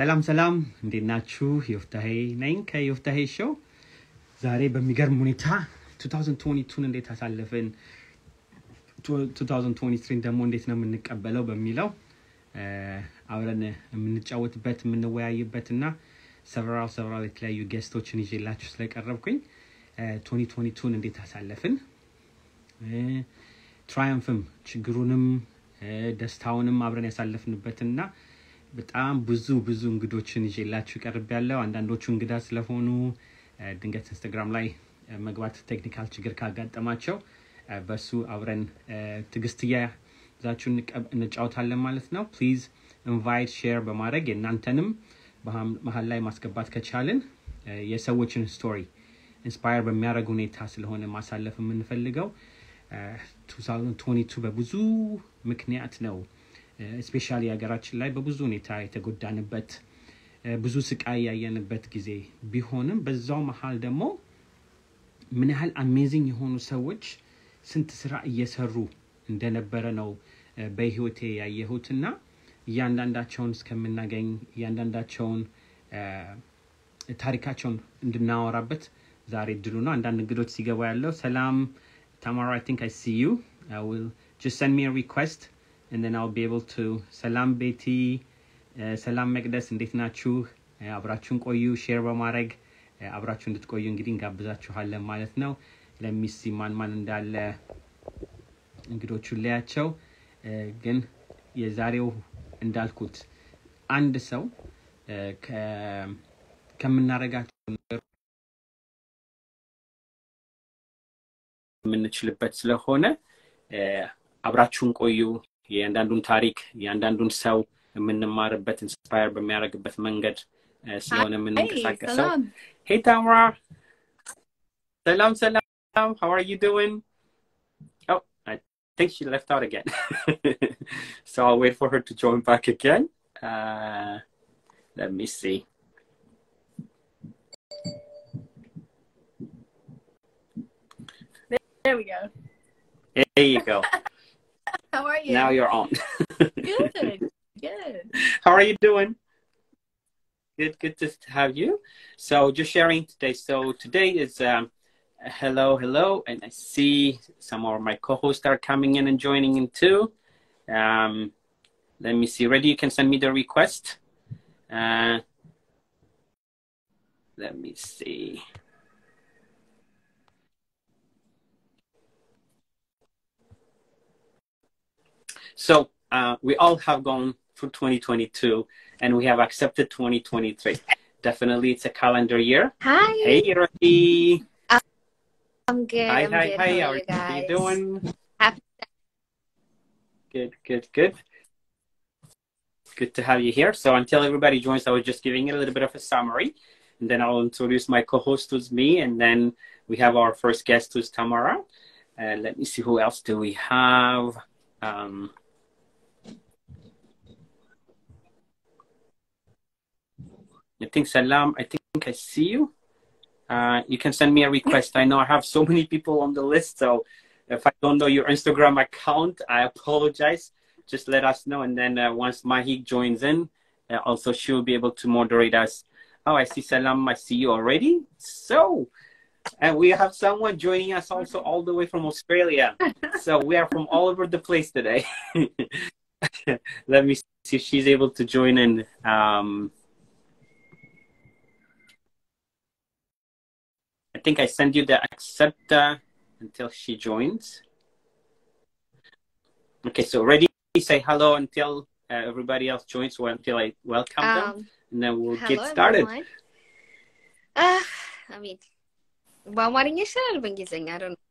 ሰላም ሰላም፣ እንዴት ናችሁ? ዮፍታሄ ነኝ ከዮፍታሄ ሾው። ዛሬ በሚገርም ሁኔታ 2022ን እንዴት አሳለፍን፣ 2023 ደግሞ እንዴት ነው የምንቀበለው በሚለው አብረን የምንጫወትበት የምንወያይበት እና ሰቨራል ሰቨራል የተለያዩ ጌስቶችን ይዤላችሁ ስለቀረብኩኝ 2022ን እንዴት አሳለፍን፣ ትራያንፍም ችግሩንም ደስታውንም አብረን ያሳለፍንበትና በጣም ብዙ ብዙ እንግዶችን ይዤላችሁ ቀርብ ያለው አንዳንዶቹ እንግዳ ስለሆኑ ድንገት ኢንስታግራም ላይ መግባት ቴክኒካል ችግር ካጋጠማቸው በሱ አብረን ትግስትያ ዛችሁ እንጫወታለን ማለት ነው። ፕሊዝ ኢንቫይት ሼር በማድረግ የእናንተንም መሀል ላይ ማስገባት ከቻልን የሰዎችን ስቶሪ ኢንስፓየር በሚያደርግ ሁኔታ ስለሆነ ማሳለፍ የምንፈልገው። 2022 በብዙ ምክንያት ነው ስፔሻሊ ሀገራችን ላይ በብዙ ሁኔታ የተጎዳንበት ብዙ ስቃይ ያየንበት ጊዜ ቢሆንም በዛው መሀል ደግሞ ምን ያህል አሜዚንግ የሆኑ ሰዎች ስንት ስራ እየሰሩ እንደነበረ ነው በህይወቴ ያየሁትና እያንዳንዳቸውን እስከምናገኝ እያንዳንዳቸውን ታሪካቸውን እንድናወራበት ዛሬ እድሉ ነው። አንዳንድ እንግዶች ሲገባ ያለው ሰላም ታማራ አይ ቲንክ አይ ሲ ዩ ጀስት ሰንድ ሚ ሪኩዌስት and then I'll be able to ሰላም ቤቲ ሰላም መቅደስ እንዴት ናችሁ? አብራችሁን ቆዩ። ሼር በማድረግ አብራችሁ እንድትቆዩ እንግዲህ እንጋብዛችኋለን ማለት ነው። ለሚሲ ማን ማን እንዳለ እንግዶቹን ለያቸው። ግን የዛሬው እንዳልኩት አንድ ሰው ከምናረጋቸው የምንችልበት ስለሆነ አብራችሁን ቆዩ። የአንዳንዱን ታሪክ የአንዳንዱን ሰው የምንማርበት ኢንስፓየር በሚያደርግበት መንገድ ስለሆነ የምንንቀሳቀሰው። ሄይ ታምራ፣ ሰላም ሰላም፣ how are you doing? Oh, I think she left out again. so I'll wait for her to join back again. Uh, let me see. There we go. There you go. How are you? Now you're on. Good. Good. How are you doing? Good, good to have you. So just sharing today. So today is um, hello, hello, and I see some of my co-hosts are coming in and joining in too. Um, let me see. Ready? You can send me the request. Uh, let me see. So uh, we all have gone through 2022 and we have accepted 2023. Definitely, it's a calendar year. Hi. Hey, Rocky. I'm good. Hi, I'm hi, good. hi. How How are you guys? you doing? Happy- Good, good, good. Good to have you here. So until everybody joins, I was just giving it a little bit of a summary, and then I'll introduce my co-host, who's me, and then we have our first guest, who's Tamara. And let me see who else do we have. Um, I think Salam. I think I see you. Uh, you can send me a request. I know I have so many people on the list, so if I don't know your Instagram account, I apologize. Just let us know, and then uh, once Mahi joins in, uh, also she'll be able to moderate us. Oh, I see Salam. I see you already. So, and we have someone joining us also all the way from Australia. so we are from all over the place today. let me see if she's able to join in. Um, think I send you the accept uh, until she joins. Okay, so ready? Say hello until uh, everybody else joins, or until I welcome them, Um, and then we'll hello, get started. everyone. Uh, I mean, በአማርኛ ይሻላል በእንግሊዝኛ I don't know.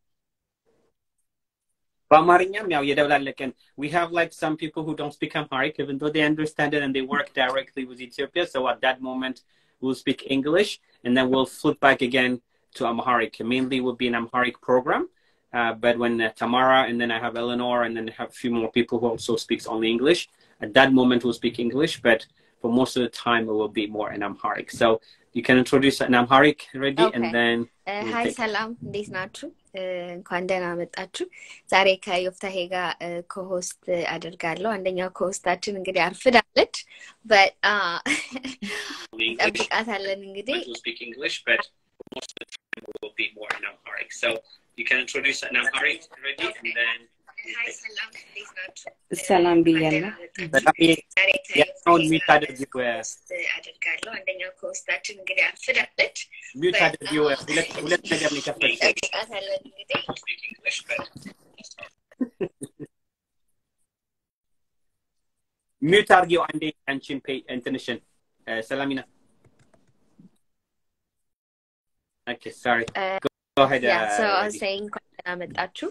በአማርኛም ያው የደብላለቀን we have like some people who don't speak Amharic even though they understand it and they work directly with Ethiopia so at that moment we'll speak English and then we'll flip back again to Amharic. Mainly will be an Amharic program. Uh, but when uh, Tamara and then I have Ellenore and then I have a few more people who also speaks only English. At that moment, we'll speak English, but for most of the time, it will be more in Amharic. So you can introduce an Amharic already, okay. and then. We'll hi, Salam. This Natru. እንኳን ደህና መጣችሁ። ዛሬ ከዮፍታሄ ጋር ኮሆስት አደርጋለሁ። አንደኛው ኮሆስታችን እንግዲህ አርፍዳለች፣ ጠብቃታለን እንግዲህ ሰላም ብያለሁ። በጣም የኛውን ሚት አድርጊው አደርጋለሁ። አንደኛው ኮሆስታችን እንግዲህ አርፍዳለች፣ ሚት አድርጊው። ሁለት ሁለት ነገር ነው የከፈትሽው። ጠብቃታለን እንግዲህ ሚውት አድርጊው አንዴ አንቺን ፔ እንትንሽን ሰላሚና ኦኬ ሶሪ ጎ ሄድ ያ ሰው አሰይን እንኳን ደህና መጣችሁ።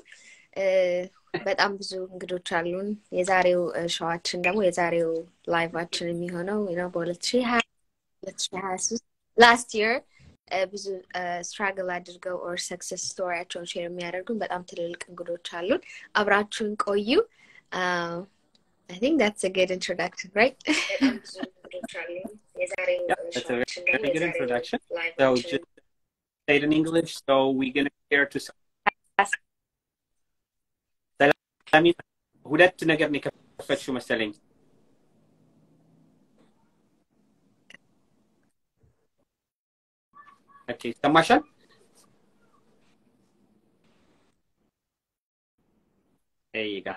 በጣም ብዙ እንግዶች አሉን። የዛሬው ሸዋችን ደግሞ የዛሬው ላይቫችን የሚሆነው ነው በሁለት ሺህ ሀያ ሁለት ሺህ ሀያ ሶስት ላስት ይር ብዙ ስትራግል አድርገው ኦር ሰክሰስ ስቶሪያቸውን ሼር የሚያደርጉን በጣም ትልልቅ እንግዶች አሉን። አብራችሁን ቆዩ። አይ ቲንክ ዳትስ አ ጉድ ኢንትሮዳክሽን ራይት። በጣም ብዙ እንግዶች አሉን። የዛሬው That's a very, ሸዋችን ደግሞ very good የዛሬው introduction. So ላይቫችን just say it in English. So we're gonna share to ሰላሚና ሁለት ነገር ነው የከፈትሽው መሰለኝ። ኦኬ ይሰማሻል? There you go.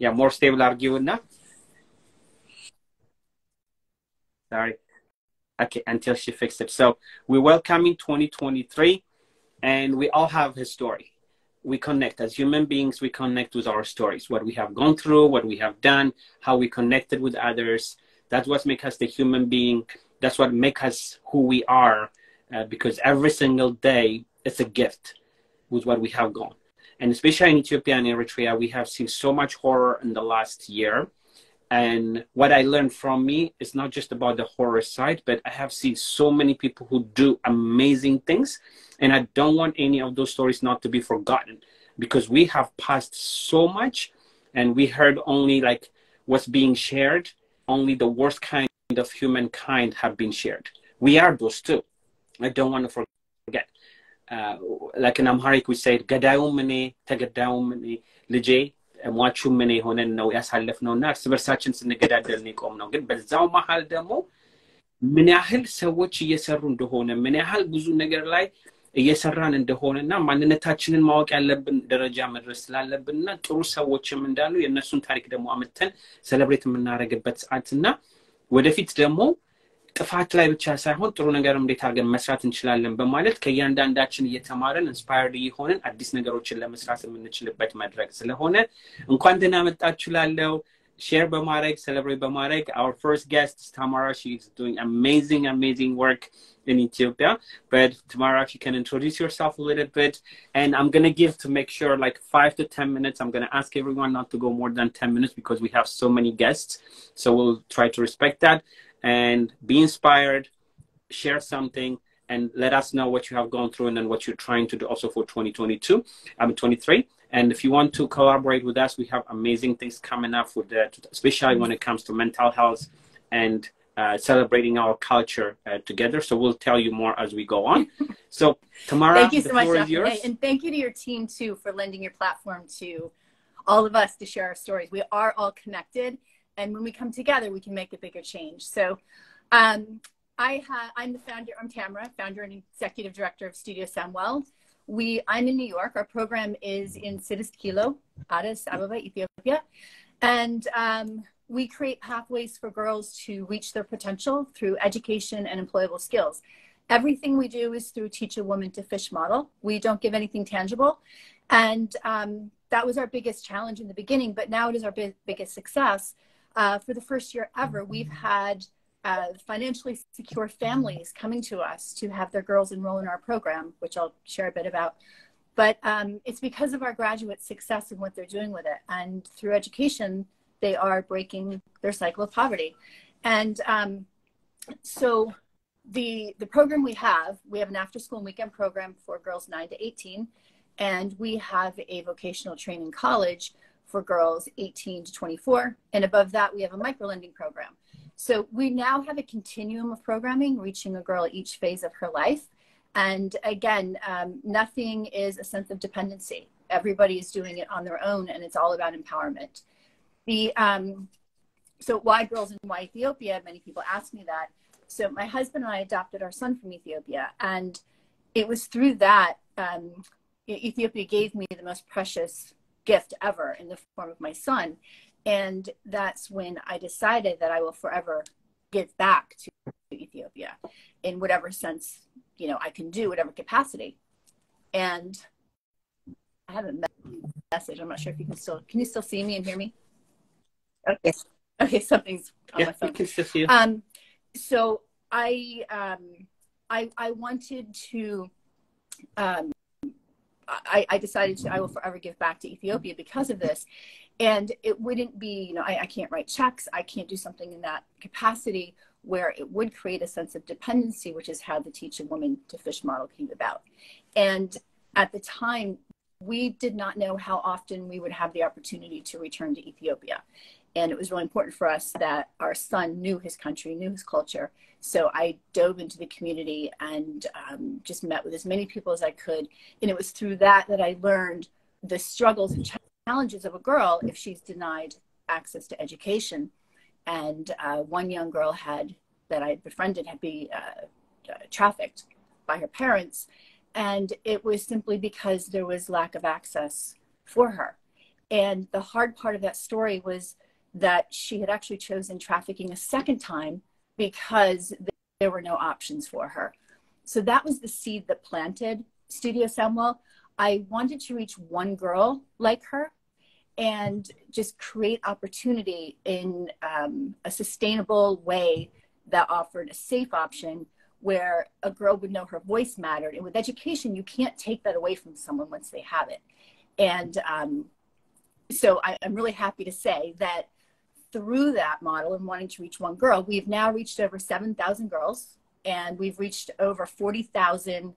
Yeah, more stable አድርጊውና Sorry. Okay, until she fixed it. So we're welcoming 2023 and we all have a story. We connect as human beings, we connect with our stories, what we have gone through, what we have done, how we connected with others. That's what makes us the human being. That's what makes us who we are. Uh, because every single day it's a gift with what we have gone. And especially in Ethiopia and Eritrea, we have seen so much horror in the last year. And what I learned from me is not just about the horror side, but I have seen so many people who do amazing things. And I don't want any of those stories not to be forgotten because we have passed so much and we heard only like what's being shared, only the worst kind of humankind have been shared. We are those too. I don't want to forget. Uh, like in Amharic, we say, ሟቹም እኔ ሆነን ነው ያሳለፍነው እና እርስ በርሳችን ስንገዳደል ነው የቆም ነው። ግን በዛው መሀል ደግሞ ምን ያህል ሰዎች እየሰሩ እንደሆነ ምን ያህል ብዙ ነገር ላይ እየሰራን እንደሆነ እና ማንነታችንን ማወቅ ያለብን ደረጃ መድረስ ስላለብን እና ጥሩ ሰዎችም እንዳሉ የእነሱን ታሪክ ደግሞ አመተን ሰለብሬት የምናደርግበት ሰዓት እና ወደፊት ደግሞ ጥፋት ላይ ብቻ ሳይሆን ጥሩ ነገር እንዴት አድርገን መስራት እንችላለን በማለት ከእያንዳንዳችን እየተማረን ኢንስፓየርድ እየሆንን አዲስ ነገሮችን ለመስራት የምንችልበት መድረክ ስለሆነ እንኳን ደህና መጣችሁ ላለው ሼር በማድረግ ሰለብሬት በማድረግ our first guest is Tamara she's doing amazing amazing work in Ethiopia but Tamara if you can introduce yourself a little bit and I'm gonna give to make sure like five to ten minutes I'm gonna ask everyone not to go more than 10 minutes because we have so many guests so we'll try to respect that and be inspired, share something, and let us know what you have gone through and then what you're trying to do also for 2022. I'm 23. And if you want to collaborate with us, we have amazing things coming up for that, especially when it comes to mental health and uh, celebrating our culture uh, together. So we'll tell you more as we go on. So Tamara, Thank you so much. And thank you to your team too for lending your platform to all of us to share our stories. We are all connected, and when we come together, we can make a bigger change. So, um, I ha- I'm the founder. I'm Tamara, founder and executive director of Studio Samuel. We I'm in New York. Our program is in Sidist Kilo, Addis Ababa, Ethiopia, and um, we create pathways for girls to reach their potential through education and employable skills. Everything we do is through teach a woman to fish model. We don't give anything tangible. And um, that was our biggest challenge in the beginning, but now it is our big, biggest success. Uh, for the first year ever, we've had uh, financially secure families coming to us to have their girls enroll in our program, which I'll share a bit about. But um, it's because of our graduate success and what they're doing with it. And through education, they are breaking their cycle of poverty. And um, so the the program we have, we have an after school and weekend program for girls 9 to 18 and we have a vocational training college for girls 18 to 24 and above that we have a microlending program. So we now have a continuum of programming reaching a girl at each phase of her life And again, um, nothing is a sense of dependency. Everybody is doing it on their own, and it's all about empowerment. The um, so why girls and why Ethiopia? Many people ask me that. So my husband and I adopted our son from Ethiopia, and it was through that um, Ethiopia gave me the most precious gift ever in the form of my son, and that's when I decided that I will forever give back to Ethiopia in whatever sense you know I can do, whatever capacity. And I have a message. I'm not sure if you can still can you still see me and hear me? Okay. Okay, something's on yeah, my phone. can still see you. Um, so I um, I I wanted to um, I, I decided to I will forever give back to Ethiopia because of this. And it wouldn't be, you know, I, I can't write checks. I can't do something in that capacity where it would create a sense of dependency, which is how the Teach a Woman to Fish model came about. And at the time, we did not know how often we would have the opportunity to return to Ethiopia. And it was really important for us that our son knew his country, knew his culture. So I dove into the community and um, just met with as many people as I could. And it was through that that I learned the struggles and challenges of a girl if she's denied access to education. And uh, one young girl had that I befriended had been uh, uh, trafficked by her parents, and it was simply because there was lack of access for her. And the hard part of that story was that she had actually chosen trafficking a second time because there were no options for her. So that was the seed that planted Studio Samuel. I wanted to reach one girl like her and just create opportunity in um, a sustainable way that offered a safe option where a girl would know her voice mattered. And with education, you can't take that away from someone once they have it. And um, so I, I'm really happy to say that through that model and wanting to reach one girl, we've now reached over 7,000 girls and we've reached over 40,000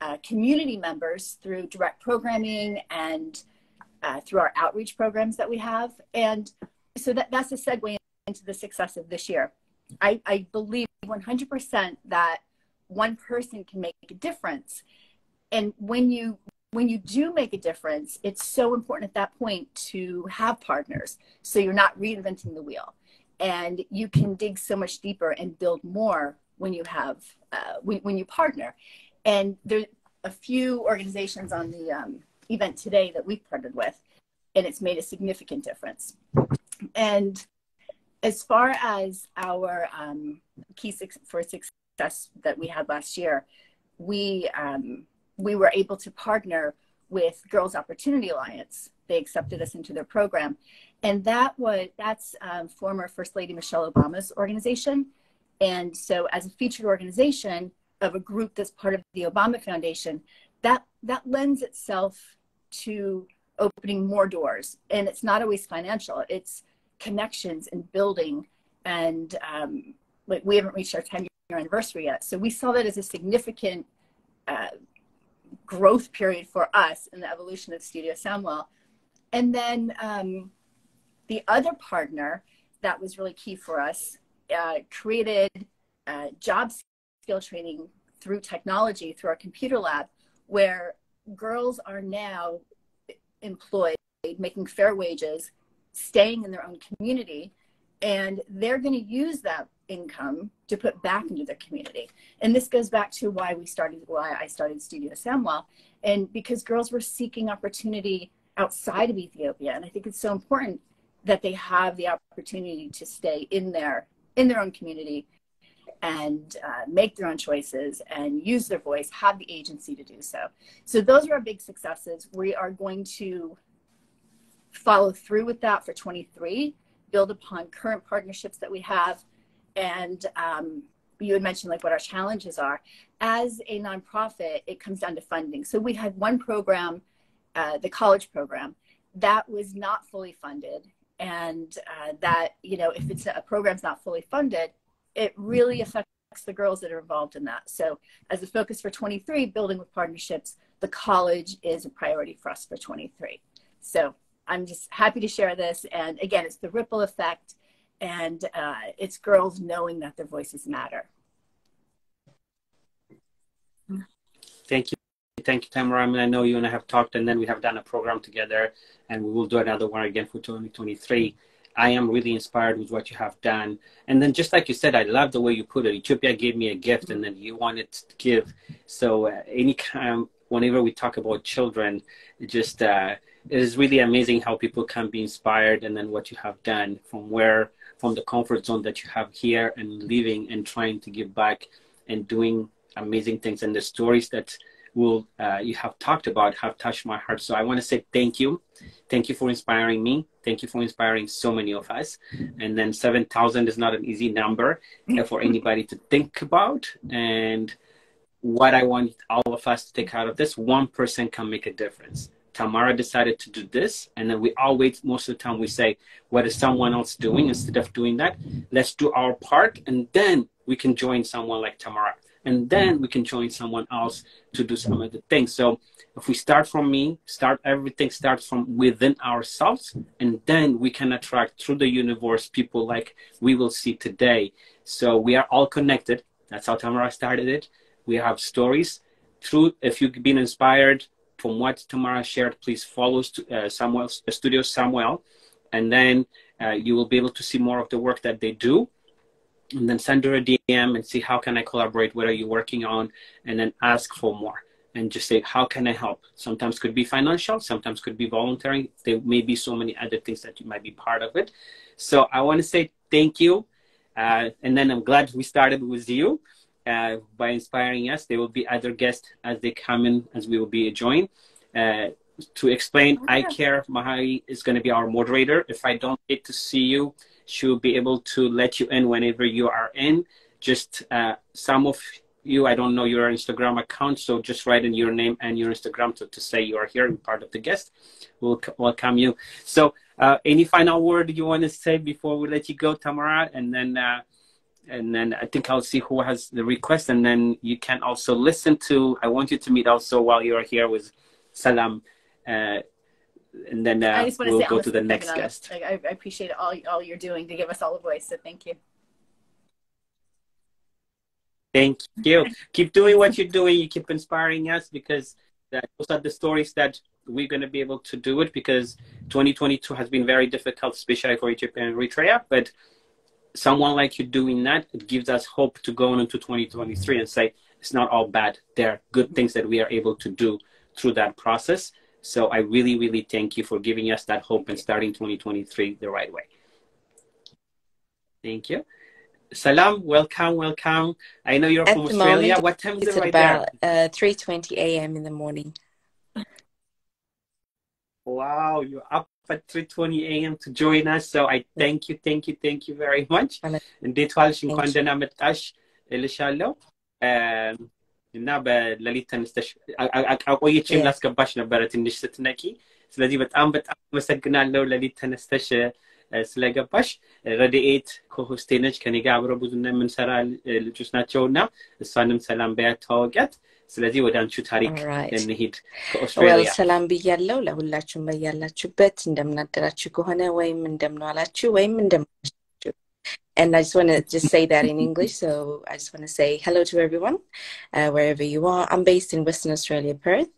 uh, community members through direct programming and uh, through our outreach programs that we have. And so that, that's a segue into the success of this year. I, I believe 100% that one person can make a difference. And when you when you do make a difference, it's so important at that point to have partners. So you're not reinventing the wheel. And you can dig so much deeper and build more when you have, uh, when, when you partner. And there's a few organizations on the um, event today that we've partnered with, and it's made a significant difference. And as far as our um, key for success that we had last year, we um, we were able to partner with Girls Opportunity Alliance. They accepted us into their program, and that was that's um, former First Lady Michelle Obama's organization. And so, as a featured organization of a group that's part of the Obama Foundation, that that lends itself to opening more doors. And it's not always financial; it's connections and building. And um, like we haven't reached our 10 year anniversary yet, so we saw that as a significant uh, growth period for us in the evolution of Studio Samuel. And then um, the other partner that was really key for us uh, created uh, job skill training through technology, through our computer lab, where girls are now employed, making fair wages, staying in their own community, and they're going to use that income to put back into their community. And this goes back to why we started, why I started Studio Samuel, and because girls were seeking opportunity outside of Ethiopia. And I think it's so important that they have the opportunity to stay in their in their own community and uh, make their own choices and use their voice, have the agency to do so. So those are our big successes. We are going to follow through with that for 23, build upon current partnerships that we have, and um, you had mentioned like what our challenges are. As a nonprofit, it comes down to funding. So we had one program, uh, the college program, that was not fully funded, and uh, that you know if it's a program's not fully funded, it really affects the girls that are involved in that. So as a focus for 23, building with partnerships, the college is a priority for us for 23. So I'm just happy to share this. And again, it's the ripple effect and uh, it's girls knowing that their voices matter. Thank you. Thank you, Tamara. I mean, I know you and I have talked, and then we have done a program together, and we will do another one again for 2023. I am really inspired with what you have done. And then, just like you said, I love the way you put it. Ethiopia gave me a gift, and then you wanted to give. So, uh, anytime, whenever we talk about children, it just uh, it is really amazing how people can be inspired, and then what you have done from where, from the comfort zone that you have here, and living and trying to give back and doing amazing things, and the stories that will uh, you have talked about have touched my heart. So I want to say thank you, thank you for inspiring me. Thank you for inspiring so many of us. And then seven thousand is not an easy number for anybody to think about. And what I want all of us to take out of this: one person can make a difference. Tamara decided to do this, and then we always, most of the time, we say, "What is someone else doing?" Instead of doing that, let's do our part, and then we can join someone like Tamara and then we can join someone else to do some of the things. So if we start from me start everything starts from within ourselves and then we can attract through the universe people like we will see today. So we are all connected. That's how tamara started it. We have stories. Through if you've been inspired from what tamara shared please follow uh, samuel studio samuel and then uh, you will be able to see more of the work that they do and then send her a DM and see how can I collaborate, what are you working on, and then ask for more and just say, how can I help? Sometimes could be financial, sometimes could be volunteering. There may be so many other things that you might be part of it. So I want to say thank you. Uh, and then I'm glad we started with you uh, by inspiring us. There will be other guests as they come in, as we will be joined. Uh, to explain, I. Care Mahari is going to be our moderator. If I don't get to see you, she'll be able to let you in whenever you are in. Just uh, some of you, I don't know your Instagram account, so just write in your name and your Instagram to, to say you are here and part of the guest. We'll c- welcome you. So, uh, any final word you want to say before we let you go, Tamara? And then, uh, and then I think I'll see who has the request, and then you can also listen to. I want you to meet also while you are here with Salam. Uh, and then uh, just want to we'll go to the next guest. Like, I, I appreciate all all you're doing to give us all a voice. So thank you. Thank you. Keep doing what you're doing. You keep inspiring us because that, those are the stories that we're going to be able to do it because 2022 has been very difficult, especially for Ethiopia and Eritrea. But someone like you doing that, it gives us hope to go on into 2023 and say it's not all bad. There are good things that we are able to do through that process. So I really, really thank you for giving us that hope and starting 2023 the right way. Thank you. Salam, welcome, welcome. I know you're At from Australia. moment, what time is it right there? about uh, 3.20 a.m. in the morning. Wow, you're up at 3:20 a.m. to join us. So I thank you, thank you, thank you very much. እንዴት ዋልሽ? እንኳን. ደህና መጣሽ እልሻለሁ። እና በሌሊት ተነስተሽ አቆይቼም. ላስገባሽ ነበረ ትንሽ ስትነቂ። ስለዚህ በጣም በጣም አመሰግናለሁ ሌሊት ተነስተሽ ስለገባሽ። ረድኤት ከሆስቴ ነች ከኔ ጋር አብረው ብዙ የምንሰራ ልጆች ናቸው እና እሷንም ሰላም በያት ተዋወቂያት። ስለዚህ ወደ አንቺ ታሪክ. እንሂድ ወል ከኦስትሬሊያ ሰላም ብያለው ለሁላችሁም በያላችሁበት እንደምናደራችሁ ከሆነ ወይም እንደምንዋላችሁ ወይም እንደምናችሁ And I just want to just say that in English. So I just want to say hello to everyone, uh, wherever you are. I'm based in Western Australia, Perth,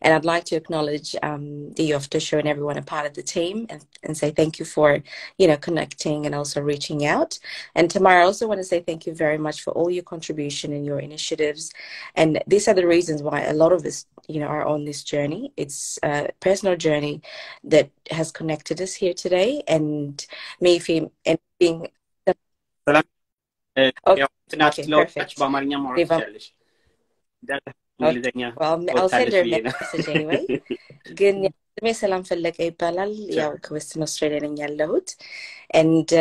and I'd like to acknowledge um, the Yoftahe Show and everyone a part of the team, and, and say thank you for you know connecting and also reaching out. And Tamara, I also want to say thank you very much for all your contribution and your initiatives. And these are the reasons why a lot of us, you know, are on this journey. It's a personal journey that has connected us here today, and me feeling and being Okay, ያው ትናንት okay, ስለወጣች perfect. በአማርኛ ማውራት Riva- ትችላለሽ። እንግሊዝኛ Well, I'll send her ወጣለች a ብዬ ነው። message anyway. ግን ስሜ ሰላም ፈለቀ ይባላል። ያው ከዌስትን ኦስትሬሊያ ነኝ ያለሁት ኤንድ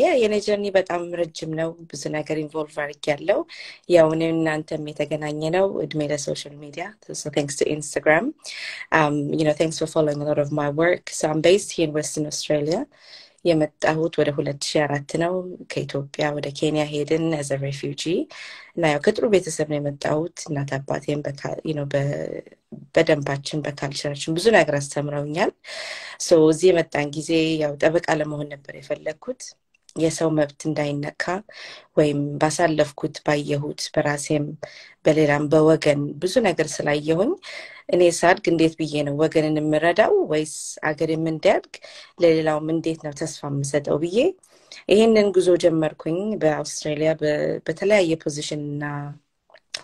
ያ የኔ ጀርኒ በጣም ረጅም ነው። ብዙ ነገር ኢንቮልቭ አድርጌያለሁ። ያው እኔም እናንተም የተገናኘ ነው እድሜ ለሶሻል ሚዲያ so thanks to Instagram um, you know thanks for following a lot of my work so I'm based here in Western Australia የመጣሁት ወደ ሁለት ሺህ አራት ነው። ከኢትዮጵያ ወደ ኬንያ ሄድን a refugee እና ያው ከጥሩ ቤተሰብ ነው የመጣሁት። እናት በ- በደንባችን በካልቸራችን ብዙ ነገር አስተምረውኛል። እዚህ የመጣን ጊዜ ያው ጠበቃ ለመሆን ነበር የፈለግኩት የሰው መብት እንዳይነካ ወይም ባሳለፍኩት ባየሁት በራሴም በሌላም በወገን ብዙ ነገር ስላየሁኝ እኔ ሳድግ እንዴት ብዬ ነው ወገንን የምረዳው? ወይስ አገርም እንዲያድግ ለሌላውም እንዴት ነው ተስፋ የምሰጠው ብዬ ይህንን ጉዞ ጀመርኩኝ በአውስትራሊያ በተለያየ ፖዚሽን እና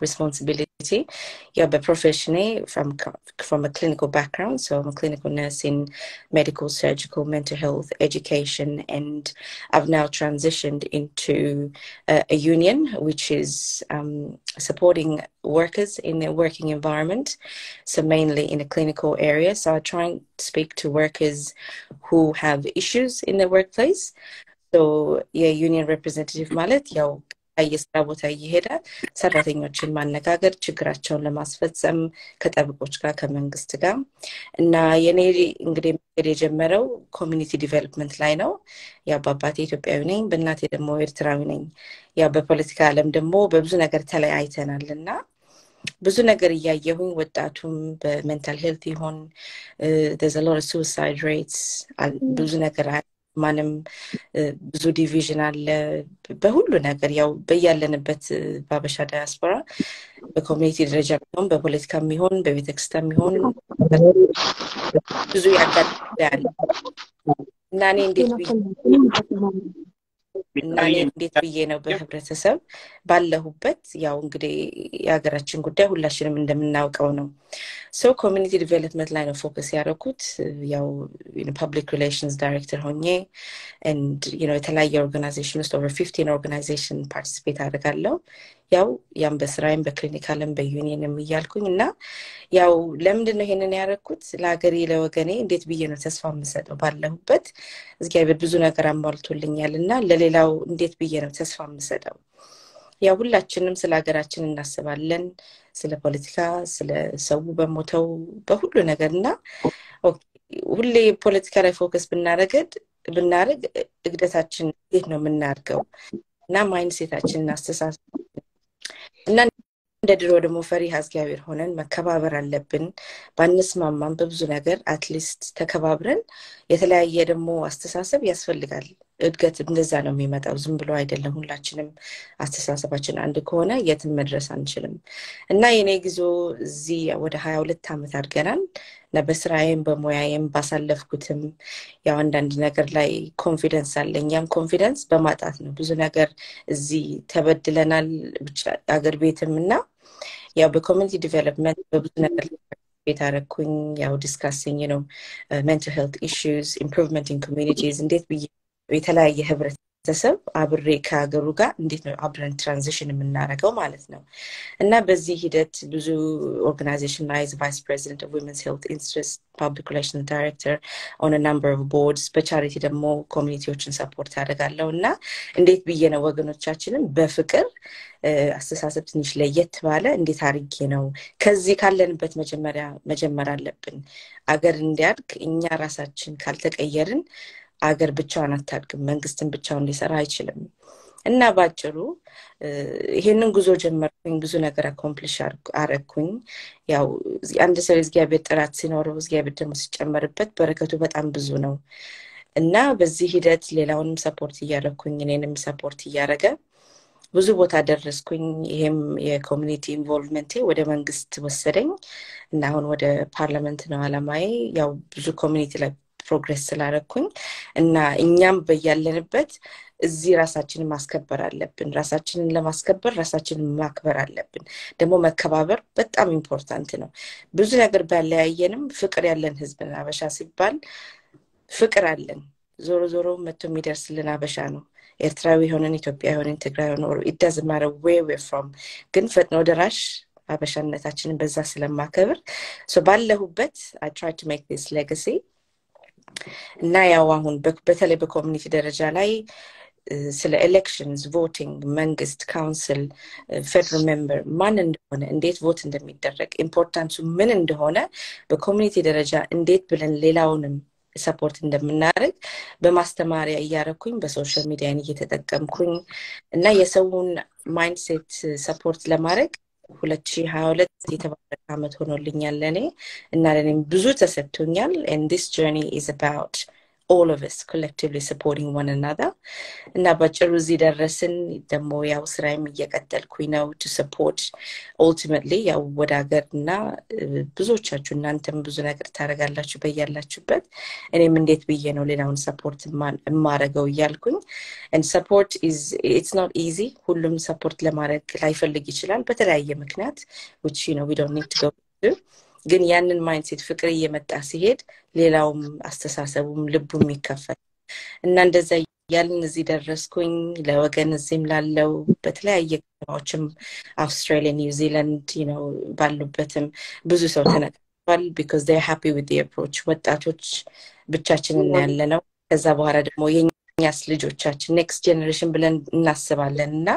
responsibility. Yeah, but professionally, from from a clinical background, so I'm a clinical nurse in medical, surgical, mental health, education, and I've now transitioned into uh, a union, which is um, supporting workers in their working environment, so mainly in a clinical area. So I try and speak to workers who have issues in their workplace. So yeah, union representative Malet, yeah, የስራ ቦታ እየሄደ ሰራተኞችን ማነጋገር ችግራቸውን ለማስፈጸም ከጠበቆች ጋር ከመንግስት ጋር እና የኔ እንግዲህ መንገድ የጀመረው ኮሚኒቲ ዲቨሎፕመንት ላይ ነው። ያው በአባቴ ኢትዮጵያዊ ነኝ በእናቴ ደግሞ ኤርትራዊ ነኝ። ያው በፖለቲካ አለም ደግሞ በብዙ ነገር ተለያይተናል እና ብዙ ነገር እያየሁኝ ወጣቱም በሜንታል ሄልት ይሆን ሱሳይድ ሬትስ ብዙ ነገር ማንም ብዙ ዲቪዥን አለ። በሁሉ ነገር ያው በያለንበት በአበሻ ዳያስፖራ በኮሚኒቲ ደረጃ ሚሆን በፖለቲካ ሚሆን በቤተክርስቲያን ሚሆን ብዙ ያጋጥያለ እና እኔ እንዴት እና እንዴት ብዬ ነው በህብረተሰብ ባለሁበት ያው እንግዲህ የሀገራችን ጉዳይ ሁላችንም እንደምናውቀው ነው። ሶ ኮሚኒቲ ዲቨሎፕመንት ላይ ነው ፎከስ ያደረኩት። ያው ፐብሊክ ሪሌሽንስ ዳይሬክተር ሆኜ የተለያየ ኦርጋናይዜሽን ውስጥ ኦቨር ፊፍቲን ኦርጋናይዜሽን ፓርቲስፔት አድርጋለሁ ያው ያም በስራይም በክሊኒካልም በዩኒየንም እያልኩኝ እና ያው ለምንድን ነው ይሄንን ያደረግኩት ለሀገሬ ለወገኔ እንዴት ብዬ ነው ተስፋ የምሰጠው ባለሁበት? እግዚአብሔር ብዙ ነገር አሟልቶልኛል እና ለሌላው እንዴት ብዬ ነው ተስፋ የምሰጠው? ያው ሁላችንም ስለ ሀገራችን እናስባለን ስለ ፖለቲካ ስለ ሰው በሞተው በሁሉ ነገር እና ሁሌ ፖለቲካ ላይ ፎከስ ብናረገድ ብናደረግ እግደታችን እንዴት ነው የምናርገው እና ማይንሴታችንን አስተሳሰብ እና እንደ ድሮ ደግሞ ፈሪሃ እግዚአብሔር ሆነን መከባበር አለብን። ባንስማማም በብዙ ነገር አትሊስት ተከባብረን የተለያየ ደግሞ አስተሳሰብ ያስፈልጋል እድገት እንደዛ ነው የሚመጣው። ዝም ብሎ አይደለም ሁላችንም አስተሳሰባችን አንድ ከሆነ የትም መድረስ አንችልም። እና የኔ ጊዞ እዚህ ወደ ሀያ ሁለት ዓመት አድገናል እና በስራዬም በሙያዬም ባሳለፍኩትም ያው አንዳንድ ነገር ላይ ኮንፊደንስ አለኝ። ያም ኮንፊደንስ በማጣት ነው። ብዙ ነገር እዚህ ተበድለናል አገር ቤትም እና ያው በኮሚኒቲ ዲቨሎፕመንት በብዙ ነገር ቤት አረኩኝ ያው ዲስካሲንግ ነው። ሜንታል ሄልት ኢሹስ ኢምፕሩቭመንት ኢን ኮሚኒቲዝ እንዴት ብዬ የተለያየ ህብረተሰብ አብሬ ከሀገሩ ጋር እንዴት ነው አብረን ትራንዚሽን የምናደርገው ማለት ነው። እና በዚህ ሂደት ብዙ ኦርጋናይዜሽን ላይ ቫይስ ፕሬዚደንት ኦፍ ዊመንስ ሄልት ኢንትረስት ፐብሊክ ሪሌሽን ዳይሬክተር ኦን ናምበር ኦፍ ቦርድስ በቻሪቲ ደግሞ ኮሚኒቲዎችን ሰፖርት አደርጋለሁ። እና እንዴት ብዬ ነው ወገኖቻችንን በፍቅር አስተሳሰብ ትንሽ ለየት ባለ እንዴት አርጌ ነው ከዚህ ካለንበት መጀመሪያ መጀመር አለብን። አገር እንዲያድግ እኛ ራሳችን ካልተቀየርን አገር ብቻዋን አታድግም መንግስትን ብቻውን ሊሰራ አይችልም። እና ባጭሩ ይሄንን ጉዞ ጀመርኩኝ ብዙ ነገር አኮምፕሊሽ አረግኩኝ ያው አንድ ሰው የእግዚአብሔር ጥራት ሲኖረው እግዚአብሔር ደግሞ ሲጨመርበት በረከቱ በጣም ብዙ ነው። እና በዚህ ሂደት ሌላውንም ሰፖርት እያደረግኩኝ እኔንም ሰፖርት እያደረገ ብዙ ቦታ ደረስኩኝ። ይሄም የኮሚኒቲ ኢንቮልቭመንቴ ወደ መንግስት ወሰደኝ። እና አሁን ወደ ፓርላመንት ነው አላማዬ። ያው ብዙ ኮሚኒቲ ላይ ፕሮግሬስ ስላረግኩኝ እና እኛም በያለንበት እዚህ ራሳችንን ማስከበር አለብን። ራሳችንን ለማስከበር ራሳችንን ማክበር አለብን። ደግሞ መከባበር በጣም ኢምፖርታንት ነው። ብዙ ነገር ባለያየንም ፍቅር ያለን ህዝብ አበሻ ሲባል ፍቅር አለን። ዞሮ ዞሮ መቶ የሚደርስልን አበሻ ነው። ኤርትራዊ የሆነን ኢትዮጵያ የሆነን ትግራይ ሆነ ኢዳዝ ማረ ፍሮም ግን ፈጥኖ ደራሽ አበሻነታችንን በዛ ስለማከብር። ባለሁበት አይ ትራይ ቱ ሜክ ዲስ ሌጋሲ እና ያው አሁን በተለይ በኮሚኒቲ ደረጃ ላይ ስለ ኤሌክሽንስ ቮቲንግ መንግስት ካውንስል ፌደራል ሜምበር ማን እንደሆነ እንዴት ቮት እንደሚደረግ ኢምፖርታንሱ ምን እንደሆነ በኮሚኒቲ ደረጃ እንዴት ብለን ሌላውንም ሰፖርት እንደምናደርግ በማስተማሪያ እያረኩኝ በሶሻል ሚዲያን እየተጠቀምኩኝ እና የሰውን ማይንድሴት ሰፖርት ለማድረግ ሁለት ሺ ሀያ ሁለት የተባረከ አመት ሆኖልኛል ለእኔ እና ለእኔም ብዙ ተሰጥቶኛል ን ዲስ ጆርኒ ኢዝ አባውት ኦል ኦፍ ስ ኮሌክቲቭሊ ሰፖርቲንግ ዋን አናዘር እና በአጭሩ እዚህ ደረስን። ደግሞ ያው ስራይም እየቀጠልኩኝ ነው ቱ ሰፖርት ኡልቲሜትሊ ያው ወደ ሀገር እና ብዙዎቻችሁ እናንተም ብዙ ነገር ታደርጋላችሁ በያላችሁበት፣ እኔም እንዴት ብዬ ነው ሌላውን ሰፖርት የማረገው እያልኩኝ ሰፖርት ኢትስ ኖት ኢዚ። ሁሉም ሰፖርት ለማድረግ ላይፈልግ ይችላል በተለያየ ምክንያት ዊች ነው ዊ ዶንት ኒድ ቱ ጎ ግን ያንን ማይንሴት ፍቅር እየመጣ ሲሄድ ሌላውም አስተሳሰቡም ልቡም ይከፈል እና እንደዛ ያልን እዚህ ደረስኩኝ። ለወገን እዚህም ላለው በተለያየ ከተማዎችም አውስትራሊያ ኒውዚላንድ ነው ባሉበትም ብዙ ሰው ተነቅቷል ቢካዝ ር ሃፒ ዊት አፕሮች ወጣቶች ብቻችንን ያለ ነው ከዛ በኋላ ደግሞ የኛስ ልጆቻችን ኔክስት ጀኔሬሽን ብለን እናስባለን እና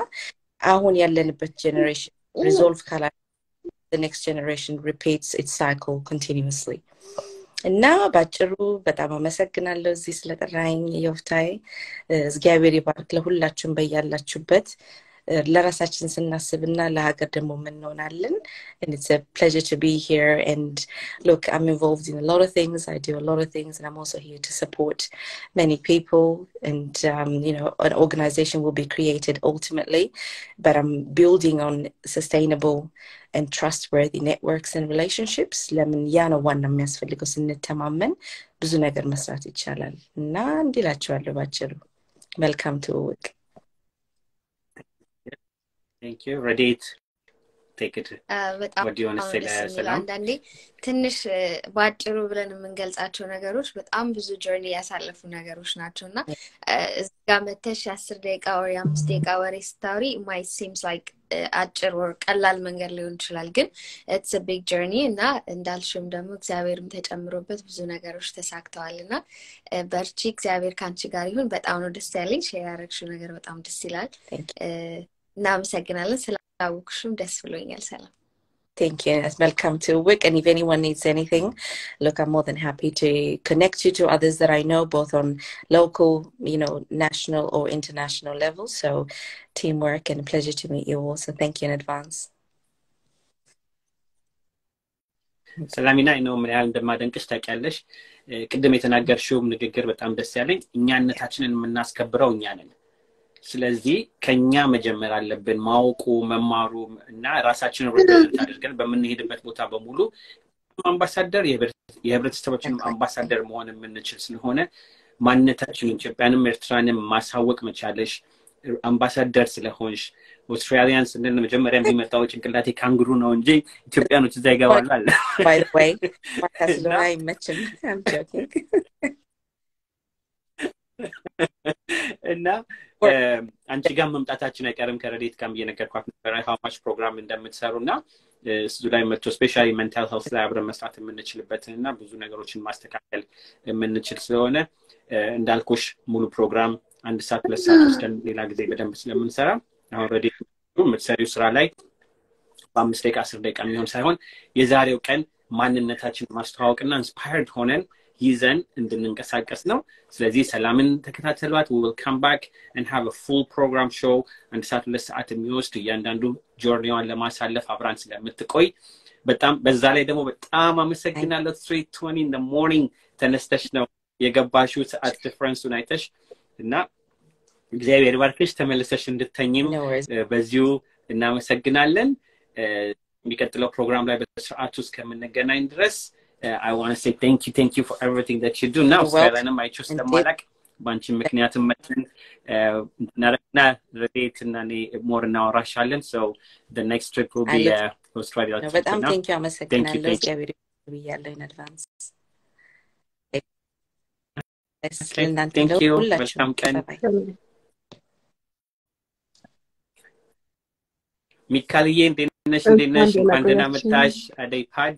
አሁን ያለንበት ጀኔሬሽን ሪዞልቭ ካላ the next generation repeats its cycle continuously. እና ባጭሩ በጣም አመሰግናለሁ እዚህ ስለጠራኝ የወፍታዬ እግዚአብሔር ይባርክ ለሁላችሁም በያላችሁበት ለራሳችን ስናስብና ለሀገር ደግሞ የምንሆናለን and it's a pleasure to be here and look i'm involved in a lot of things i do a lot of things and i'm also here to support many people and um, you know an organization will be created ultimately but i'm building on sustainable and trustworthy networks and relationships ለምን ያ ነው ዋና የሚያስፈልገው ስንተማመን ብዙ ነገር መስራት ይቻላል እና እንዲላቸዋለሁ ባጭሩ መልካም ትውውቅ የሚለው Salam? አንዳንዴ ትንሽ በአጭሩ ብለን የምንገልጻቸው ነገሮች በጣም ብዙ ጆርኒ ያሳለፉ ነገሮች ናቸው እና እዚህ ጋር መተሽ የአስር ደቂቃ ወር የአምስት ደቂቃ ወሬ ስታወሪ ማይ ሲምስ ላይክ አጭር ወር ቀላል መንገድ ሊሆን ይችላል ግን ኢትስ ቢግ ጆርኒ እና እንዳልሽም ደግሞ እግዚአብሔርም ተጨምሮበት ብዙ ነገሮች ተሳክተዋል እና በርቺ። እግዚአብሔር ከአንቺ ጋር ይሁን። በጣም ነው ደስ ያለኝ። ሼር ያደረግሽው ነገር በጣም ደስ ይላል። Thank እናመሰግናለን ስላወቅሽም ደስ ብሎኛል ሰላም Thank you. It's welcome to WIC. And if anyone needs anything, look, I'm more than happy to connect you to others that I know, both on local, you know, national or international level. So teamwork and a pleasure to meet you all. So thank you in advance. ሰላሚና ነው ምን ያህል እንደማደንቅሽ ታውቂያለሽ። እ፣ ቅድም የተናገርሽውም ንግግር በጣም ደስ ያለኝ እኛነታችንን የምናስከብረው እኛ ነን። ስለዚህ ከኛ መጀመር አለብን። ማወቁ መማሩ እና ራሳችንን ሪፕሬዘንት አድርገን በምንሄድበት ቦታ በሙሉ አምባሳደር የህብረተሰባችንም አምባሳደር መሆን የምንችል ስለሆነ ማንነታችን ኢትዮጵያንም ኤርትራንም ማሳወቅ መቻለሽ። አምባሳደር ስለሆንሽ ኦስትራሊያን ስንል መጀመሪያ የሚመጣው ጭንቅላቴ ካንግሩ ነው እንጂ ኢትዮጵያኖች እዛ ይገባሉ አለ እና አንቺ ጋር መምጣታችን አይቀርም ከረዴት ጋር እየነገርኳት ነበረ ሀማች ፕሮግራም እንደምትሰሩ እና እሱ ላይ መጥቶ ስፔሻሊ ሜንታል ሄልት ላይ አብረን መስራት የምንችልበትን እና ብዙ ነገሮችን ማስተካከል የምንችል ስለሆነ እንዳልኩሽ ሙሉ ፕሮግራም አንድ ሰዓት ሁለት ሰዓት ወስደን ሌላ ጊዜ በደንብ ስለምንሰራ አሁን ረዴት የምትሰሪው ስራ ላይ በአምስት ደቂቃ አስር ደቂቃ የሚሆን ሳይሆን የዛሬው ቀን ማንነታችን ማስተዋወቅና ኢንስፓየርድ ሆነን ይዘን እንድንንቀሳቀስ ነው። ስለዚህ ሰላምን ተከታተሏት። ዊል ካም ባክ ን ሃቭ ፉል ፕሮግራም ሾው አንድ ሰዓት ሁለት ሰዓት የሚወስድ እያንዳንዱ ጆርኒዋን ለማሳለፍ አብራን ስለምትቆይ በጣም በዛ ላይ ደግሞ በጣም አመሰግናለሁ። ትሪ ትወኒ ኢን ሞርኒንግ ተነስተሽ ነው የገባሽው ሰዓት ዲፍረንሱን አይተሽ እና እግዚአብሔር ባርክሽ ተመልሰሽ እንድተኝም No worries. በዚሁ እናመሰግናለን። የሚቀጥለው ፕሮግራም ላይ በስርዓቱ እስከምንገናኝ ድረስ I want to say thank you, thank you for everything that you do. Now, You're welcome. ሰላንም አይቼው ስለማላቅ በአንቺ ምክንያትም መጥተን እናረግና ረዴት እና እኔ ሞር እናወራሻለን። So the next trip will be I uh, Australia. No, trip በጣም እና ቴንክ ዩ አመሰግናለሁ። thank you. እግዚአብሔር ይባርክ ብያለሁ ኢን አድቫንስ። Okay, ለእናንተ thank you. ለሁላችሁም መልካም ቀን። ባይ ሚካልዬ እንዴት ነሽ? እንዴት ነሽ? እንኳን እንኳን ደህና ደህና መጣሽ። አደይ ፓድ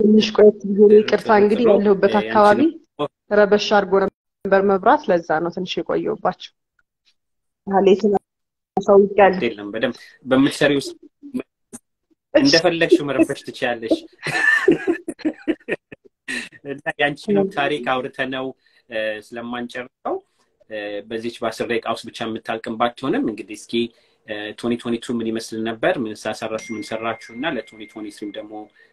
ትንሽ ቆየት ብዬ ይቅርታ እንግዲህ ያለሁበት አካባቢ ረበሽ አድርጎ ነበር መብራት፣ ለዛ ነው ትንሽ የቆየሁባቸው። ሀሌትን አሳውቂያለሁ። የለም በምትሰሪው ውስጥ እንደፈለግሽው መረበሽ ትችያለሽ። እና ያንቺንም ታሪክ አውርተነው ስለማንጨርሰው በዚች በአስር ደቂቃ ውስጥ ብቻ የምታልቅም ባትሆንም እንግዲህ እስኪ ቶኒ ቶኒ ቱ ምን ይመስል ነበር፣ ምን ሳሰራችሁ፣ ምን ሰራችሁ እና ለቶኒ ቶኒ ስሪም ደግሞ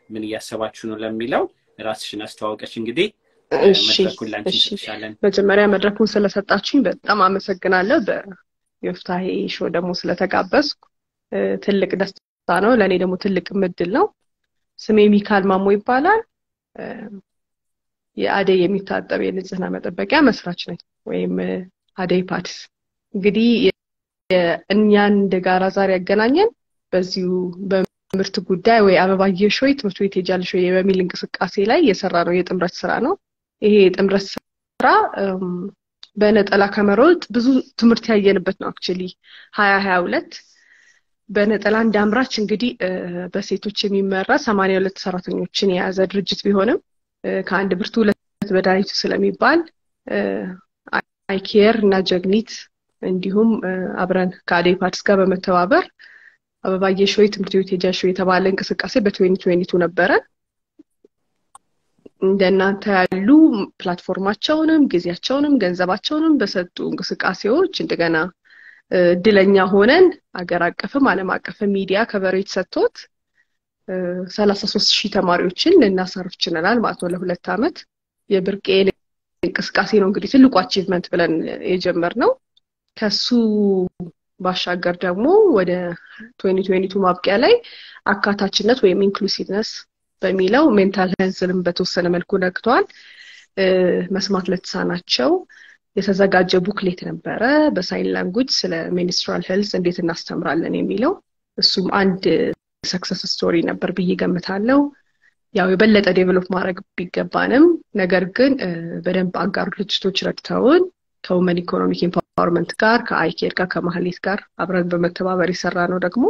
ምን እያሰባችሁ ነው ለሚለው ራስሽን አስተዋውቀሽ እንግዲህ መጀመሪያ መድረኩን ስለሰጣችሁኝ በጣም አመሰግናለሁ። በዮፍታሄ ሾው ደግሞ ስለተጋበዝኩ ትልቅ ደስታ ነው። ለእኔ ደግሞ ትልቅ እድል ነው። ስሜ ሚካል ማሞ ይባላል። የአደይ የሚታጠብ የንጽህና መጠበቂያ መስራች ነኝ ወይም አደይ ፓድስ። እንግዲህ እኛን እንደ ጋራ ዛሬ ያገናኘን በዚሁ በምርት ጉዳይ ወይ አበባየሽ ሆይ ትምህርት ቤት ሄጃለሽ ወይ በሚል እንቅስቃሴ ላይ የሰራ ነው የጥምረት ስራ ነው። ይሄ የጥምረት ስራ በነጠላ ከመሮጥ ብዙ ትምህርት ያየንበት ነው። አክቹሊ ሀያ ሀያ ሁለት በነጠላ እንደ አምራች እንግዲህ በሴቶች የሚመራ ሰማንያ ሁለት ሰራተኞችን የያዘ ድርጅት ቢሆንም ከአንድ ብርቱ ሁለት መድኃኒቱ ስለሚባል አይኬር እና ጀግኒት እንዲሁም አብረን ከአደይ ፓድስ ጋር በመተባበር አበባየሽ ሆይ ትምህርት ቤት ወይ የተባለ እንቅስቃሴ በትዌንቲ ትዌንቲ ነበረ። እንደናንተ ያሉ ፕላትፎርማቸውንም ጊዜያቸውንም ገንዘባቸውንም በሰጡ እንቅስቃሴዎች እንደገና እድለኛ ሆነን አገር አቀፍም ዓለም አቀፍም ሚዲያ ከቨሬጅ ሰጥቶት ሰላሳ ሶስት ሺህ ተማሪዎችን ልናሳርፍ ችለናል ማለት ነው ለሁለት ዓመት የብርቄ እንቅስቃሴ ነው እንግዲህ ትልቁ አቺቭመንት ብለን የጀመርነው ከሱ ባሻገር ደግሞ ወደ ትዌንቲ ትዌንቲ ማብቂያ ላይ አካታችነት ወይም ኢንክሉሲቭነስ በሚለው ሜንታል ሄልዝንም በተወሰነ መልኩ ነክተዋል። መስማት ለተሳናቸው የተዘጋጀ ቡክሌት ነበረ በሳይን ላንጉጅ ስለ ሚኒስትራል ሄልዝ እንዴት እናስተምራለን የሚለው እሱም አንድ ሰክሰስ ስቶሪ ነበር ብዬ ገምታለሁ። ያው የበለጠ ዴቨሎፕ ማድረግ ቢገባንም ነገር ግን በደንብ አጋር ድርጅቶች ረድተውን ከውመን ኢኮኖሚክ ኤምፓወርመንት ጋር ከአይኬር ጋር ከማህሌት ጋር አብረን በመተባበር የሰራ ነው ደግሞ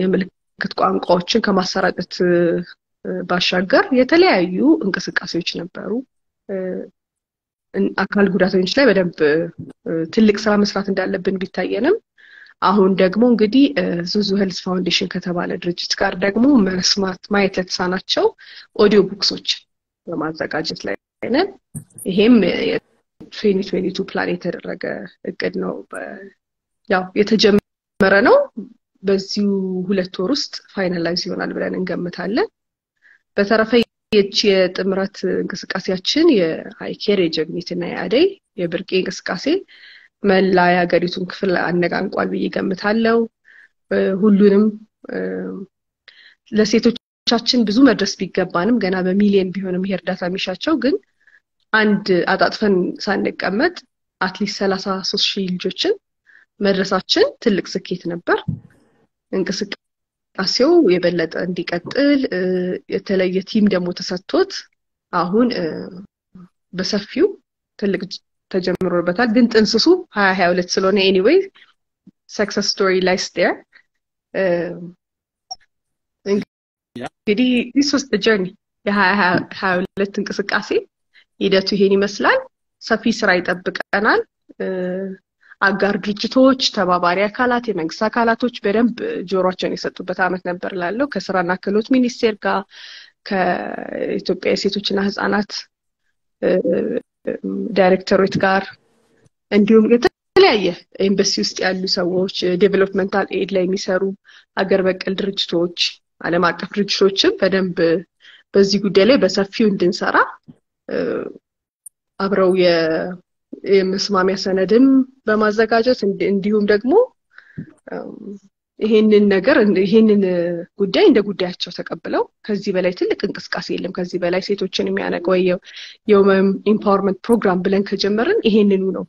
የምልክት ቋንቋዎችን ከማሰራጨት ባሻገር የተለያዩ እንቅስቃሴዎች ነበሩ። አካል ጉዳተኞች ላይ በደንብ ትልቅ ስራ መስራት እንዳለብን ቢታየንም አሁን ደግሞ እንግዲህ ዙዙ ሄልዝ ፋውንዴሽን ከተባለ ድርጅት ጋር ደግሞ መስማት ማየት ለተሳናቸው ኦዲዮ ቡክሶች በማዘጋጀት ላይ ነን። ይሄም ትዌንቲ ትዌንቲ ቱ ፕላን የተደረገ እቅድ ነው። ያው የተጀመረ ነው። በዚሁ ሁለት ወር ውስጥ ፋይናላይዝ ይሆናል ብለን እንገምታለን። በተረፈ የች የጥምረት እንቅስቃሴያችን የአይኬር የጀግኒት እና የአደይ የብርቄ እንቅስቃሴ መላ የሀገሪቱን ክፍል አነቃንቋል ብዬ ገምታለሁ። እ፣ ሁሉንም ለሴቶቻችን ብዙ መድረስ ቢገባንም ገና በሚሊየን ቢሆንም ይሄ እርዳታ የሚሻቸው ግን አንድ አጣጥፈን ሳንቀመጥ አትሊስት ሰላሳ ሶስት ሺህ ልጆችን መድረሳችን ትልቅ ስኬት ነበር። እንቅስቃሴው የበለጠ እንዲቀጥል የተለየ ቲም ደግሞ ተሰጥቶት አሁን በሰፊው ትልቅ ተጀምሮበታል። ግን ጥንስሱ ሀያ ሀያ ሁለት ስለሆነ ኤኒዌይ ሰክሰስ ስቶሪ ላይ ስቴር እንግዲህ ዲስ ጀርኒ የሀያ ሀያ ሁለት እንቅስቃሴ ሂደቱ ይሄን ይመስላል። ሰፊ ስራ ይጠብቀናል። አጋር ድርጅቶች፣ ተባባሪ አካላት፣ የመንግስት አካላቶች በደንብ ጆሯቸውን የሰጡበት ዓመት ነበር ላለው ከስራና ክህሎት ሚኒስቴር ጋር ከኢትዮጵያ የሴቶችና ህጻናት ዳይሬክተሮች ጋር እንዲሁም የተለያየ ኤምባሲ ውስጥ ያሉ ሰዎች ዴቨሎፕመንታል ኤድ ላይ የሚሰሩ አገር በቀል ድርጅቶች፣ ዓለም አቀፍ ድርጅቶችም በደንብ በዚህ ጉዳይ ላይ በሰፊው እንድንሰራ አብረው የመስማሚያ ሰነድም በማዘጋጀት እንዲ- እንዲሁም ደግሞ ይሄንን ነገር ይሄንን ጉዳይ እንደ ጉዳያቸው ተቀብለው ከዚህ በላይ ትልቅ እንቅስቃሴ የለም፣ ከዚህ በላይ ሴቶችን የሚያነቅ ወይ የውመን ኢምፓወርመንት ፕሮግራም ብለን ከጀመርን ይሄንኑ ነው።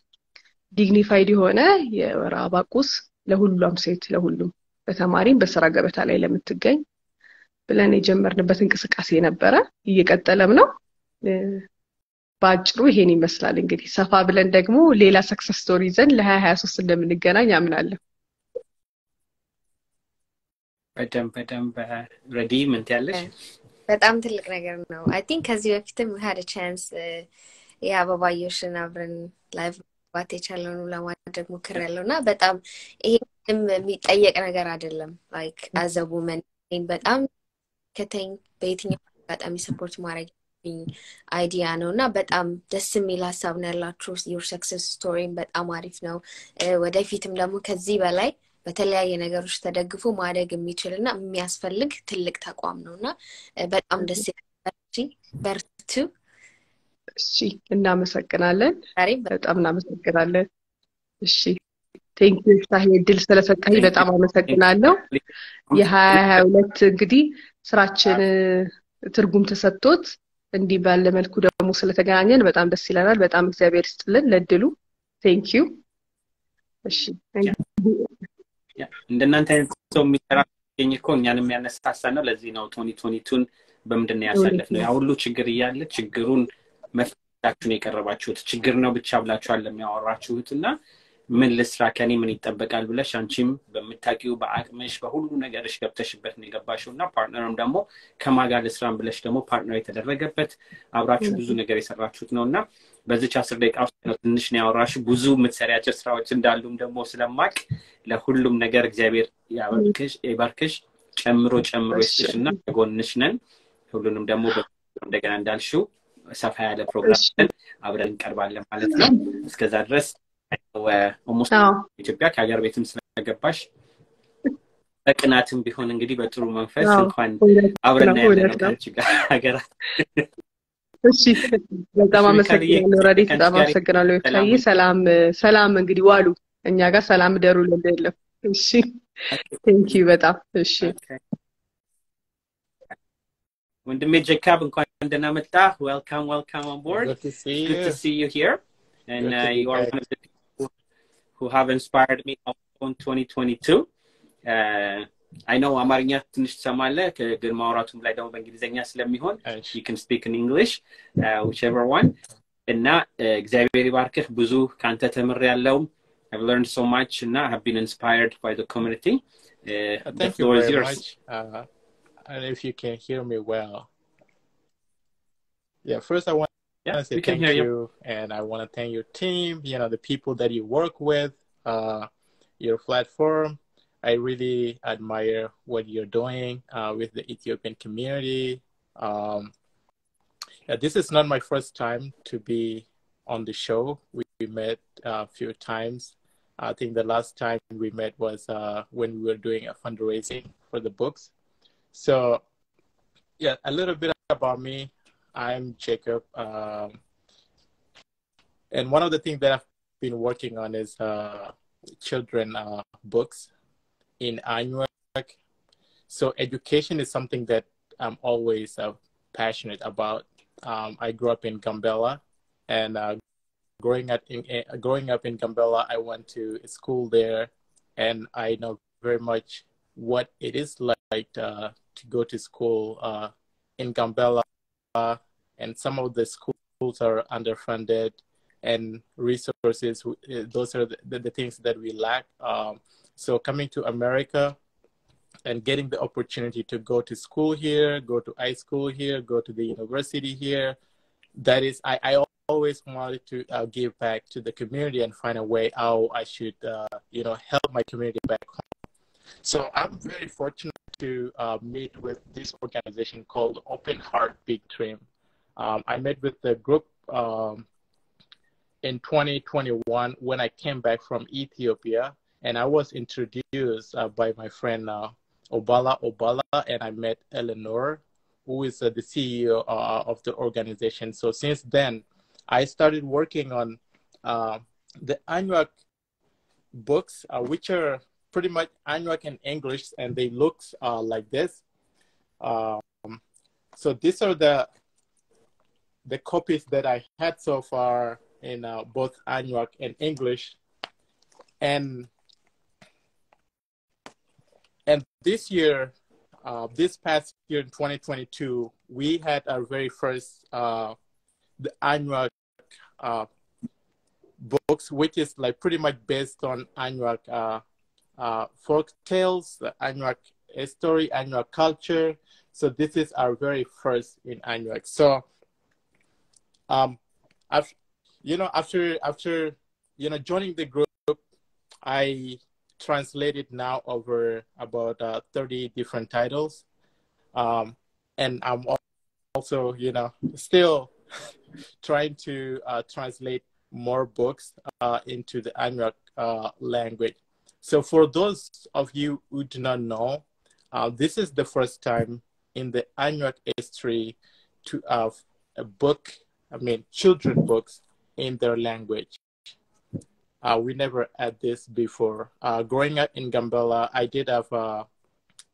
ዲግኒፋይድ የሆነ የወር አበባ ቁስ ለሁሉም ሴት ለሁሉም በተማሪም በስራ ገበታ ላይ ለምትገኝ ብለን የጀመርንበት እንቅስቃሴ ነበረ። እየቀጠለም ነው። በአጭሩ ይሄን ይመስላል። እንግዲህ ሰፋ ብለን ደግሞ ሌላ ሰክሰስ ስቶሪ ይዘን ለሀያ ሀያ ሶስት እንደምንገናኝ አምናለሁ። በደንብ በደንብ ረዲ ምን ትያለሽ? በጣም ትልቅ ነገር ነው። አይ ቲንክ ከዚህ በፊትም ሀደ ቻንስ የአበባዮሽን አብረን ላይቭ መግባት የቻለውን ለማድረግ ሞክሬያለሁ እና በጣም ይሄ ምንም የሚጠየቅ ነገር አይደለም። ላይክ መን በጣም ከተኝ በየትኛው አጋጣሚ ሰፖርት ማድረግ ያለብኝ አይዲያ ነው እና በጣም ደስ የሚል ሀሳብ ነው ያላችሁ። ዮር ሰክሰስ ስቶሪም በጣም አሪፍ ነው። ወደፊትም ደግሞ ከዚህ በላይ በተለያየ ነገሮች ተደግፎ ማደግ የሚችል እና የሚያስፈልግ ትልቅ ተቋም ነው እና በጣም ደስ በርቱ። እሺ እናመሰግናለን። በጣም እናመሰግናለን። እሺ ቴንክ ዩ ፍታሄ እድል ስለሰጠኝ በጣም አመሰግናለሁ። የሀያ ሀያ ሁለት እንግዲህ ስራችን ትርጉም ተሰጥቶት እንዲህ ባለ መልኩ ደግሞ ስለተገናኘን በጣም ደስ ይለናል። በጣም እግዚአብሔር ይስጥልን ለእድሉ። ቴንክ ዩ። እሺ እንደናንተ አይነት ሰው የሚሰራ ገኝ እኮ እኛን የሚያነሳሳ ነው። ለዚህ ነው ቶኒ ቶኒቱን በምንድን ነው ያሳለፍነው? ያ ሁሉ ችግር እያለ ችግሩን መፍታችሁን የቀረባችሁት ችግር ነው ብቻ ብላችኋል ለሚያወራችሁት እና ምን ልስራ ከኔ ምን ይጠበቃል ብለሽ አንቺም በምታውቂው በአቅምሽ በሁሉ ነገርሽ ገብተሽበት ነው የገባሽው እና ፓርትነርም ደግሞ ከማጋ ልስራም ብለሽ ደግሞ ፓርትነር የተደረገበት አብራችሁ ብዙ ነገር የሰራችሁት ነው እና በዚች አስር ደቂቃ ውስጥ ነው ትንሽ ነው ያወራሽው። ብዙ የምትሰሪያቸው ስራዎች እንዳሉም ደግሞ ስለማቅ ለሁሉም ነገር እግዚአብሔር ይባርክሽ፣ ጨምሮ ጨምሮ ይስጥሽ እና ከጎንሽ ነን። ሁሉንም ደግሞ እንደገና እንዳልሽው ሰፋ ያለ ፕሮግራም አብረን እንቀርባለን ማለት ነው። እስከዛ ድረስ ኦልሞስት ኢትዮጵያ ከሀገር ቤትም ስለገባሽ በቅናትም ቢሆን እንግዲህ በጥሩ መንፈስ እንኳን አብረን ያለን ከአንቺ ጋር ሀገራት እሺ በጣም አመሰግናለሁ ረዴት፣ በጣም አመሰግናለሁ ይታየ። ሰላም ሰላም እንግዲህ ዋሉ እኛ ጋር ሰላም ደሩ ልል የለም። እሺ ቴንክ ዩ በጣም እሺ። ወንድሜ ጀካብ እንኳን ደህና መጣ። ዌልካም ዌልካም ኦን ቦርድ Good to see good to you. see you here and Good to uh, be you are back. one of the people who have inspired me on 2022 uh, I know አማርኛ ትንሽ ትሰማለህ ግን ማውራቱም ላይ ደግሞ በእንግሊዝኛ ስለሚሆን እሺ። you can speak in English uh, whichever one እና uh, እግዚአብሔር ይባርክህ ብዙ ከአንተ ተምር ያለው I've learned so much እና I have been inspired by the community uh, Uh, the Thank you floor is very yours much. Uh, and if you can hear me well. Yeah, first I want yeah we can thank hear you you, and I want to thank your team, you know, the people that you work with, uh, your platform. I really admire what you're doing uh, with the Ethiopian community. Um, this is not my first time to be on the show. We, we met uh, a few times. I think the last time we met was uh, when we were doing a fundraising for the books. So, yeah, a little bit about me. I'm Jacob. Um, and one of the things that I've been working on is uh, children uh, books in Anuak. So education is something that I'm always uh, passionate about. Um, I grew up in Gambela, and uh, growing up in uh, growing up in Gambela, I went to school there, and I know very much what it is like uh, to go to school uh, in Gambela, and some of the schools are underfunded, and resources. uh, Those are the, the, the things that we lack. Um, so coming to America and getting the opportunity to go to school here, go to high school here, go to the university here, that is, I, I always wanted to uh, give back to the community and find a way how I should, uh, you know, help my community back home. So I'm very fortunate to uh, meet with this organization called Open Heart Big Dream. Um, I met with the group um, in 2021 when I came back from Ethiopia, and I was introduced uh, by my friend uh, Oballa Oballa, and I met Ellenore, who is uh, the CEO uh, of the organization. So since then, I started working on uh, the Anuak books, uh, which are pretty much Anuak in English, and they look like this. Um, so these are the the copies that I had so far in uh, both Anuak and English, and and this year, uh, this past year in 2022, we had our very first uh, the Anuak uh, books, which is like pretty much based on Anuak uh, uh, folk tales, the Anuak story, Anuak culture. So this is our very first in Anuak. So, um, after, you know, after after you know joining the group, I translated now over about uh, 30 different titles, um, and I'm also you know still trying to uh, translate more books uh, into the Anuak uh, language. So for those of you who do not know, uh, this is the first time in the Anuak history to have a book I mean, children books in their language. Uh, we never had this before. Uh, growing up in Gambela, I did have, uh,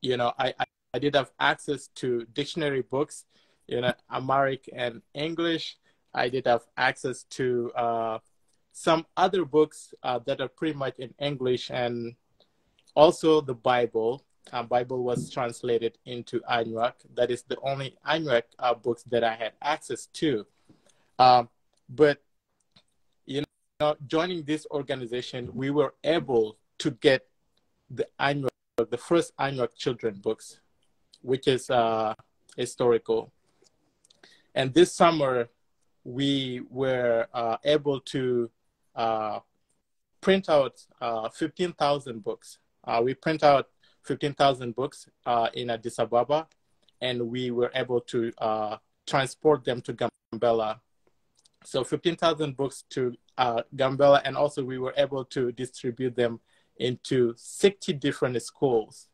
you know, I, I, I, did have access to dictionary books, you know, Amharic and English. I did have access to uh, some other books uh, that are pretty much in English and also the Bible. Uh, Bible was translated into Anuak. That is the only Anuak books that I had access to. Um, but you know, joining this organization, we were able to get the annual, the first annual children books, which is uh, historical. And this summer, we were uh, able to uh, print out uh, 15,000 books. Uh, we print out 15,000 books in Addis Ababa, and we were able to transport them to Gambela so 15,000 books to uh, Gambela, and also we were able to distribute them into 60 different schools.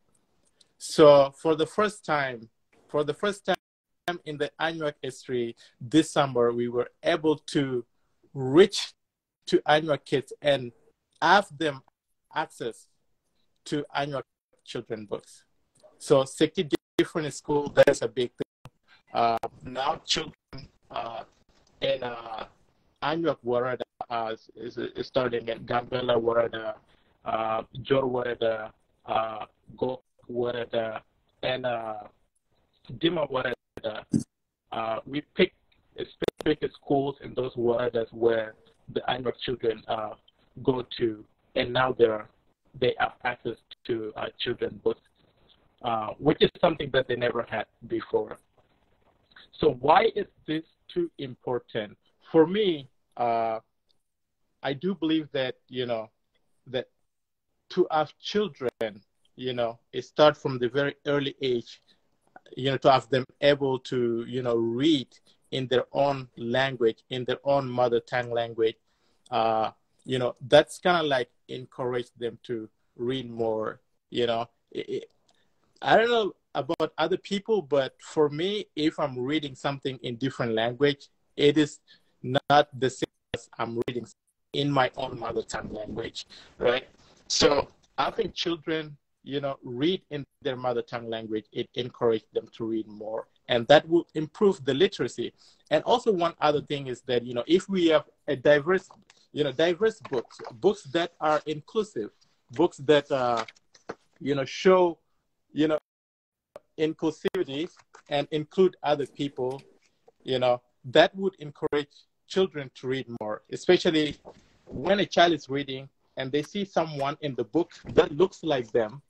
So for the first time, for the first time in the Anuak history, this summer we were able to reach to Anuak kids and have them access to Anuak children books. So 60 different schools, that's a big thing. Uh, now children uh, in uh, Anuak Woreda uh, is, is starting in Gambela Woreda, uh, Jor Woreda, uh, Gok Woreda, and uh, Dima Woreda. Uh, we pick specific schools in those woredas where the Anuak children uh, go to, and now they're they have access to uh, children books, uh, which is something that they never had before. So why is this too important? For me, uh, I do believe that you know that to have children, you know, it start from the very early age, you know, to have them able to you know read in their own language, in their own mother tongue language. Uh, you know, that's kind of like encourage them to read more. You know, it, it, I don't know about other people, but for me, if I'm reading something in different language, it is not the same as I'm reading in my own mother tongue language, right? So I think children, you know, read in their mother tongue language. It encourages them to read more, and that will improve the literacy. And also, one other thing is that you know, if we have a diverse, you know, diverse books, books that are inclusive, books that uh, you know show, you know, inclusivity and include other people, you know, that would encourage children to read more, especially when a child is reading and they see someone in the book that looks like them,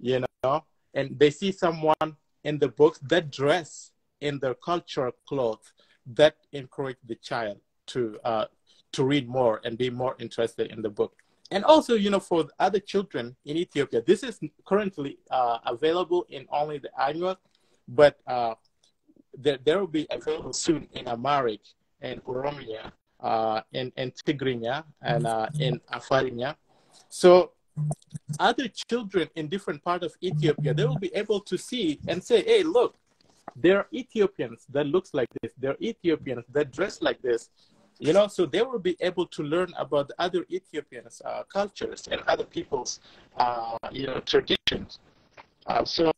you know, and they see someone in the books that dress in their cultural clothes, that encourage the child to uh, to read more and be more interested in the book. And also, you know, for other children in Ethiopia, this is currently uh, available in only the Anuak, but uh, there, there will be available soon in Amharic and Oromia, uh, in, in Tigrinya, and uh, in Afarinya. So other children in different parts of Ethiopia, they will be able to see and say, hey, look, there are Ethiopians that looks like this. There are Ethiopians that dress like this. You know, so they will be able to learn about other Ethiopians' uh, cultures and other people's, uh, you know, traditions. Uh, so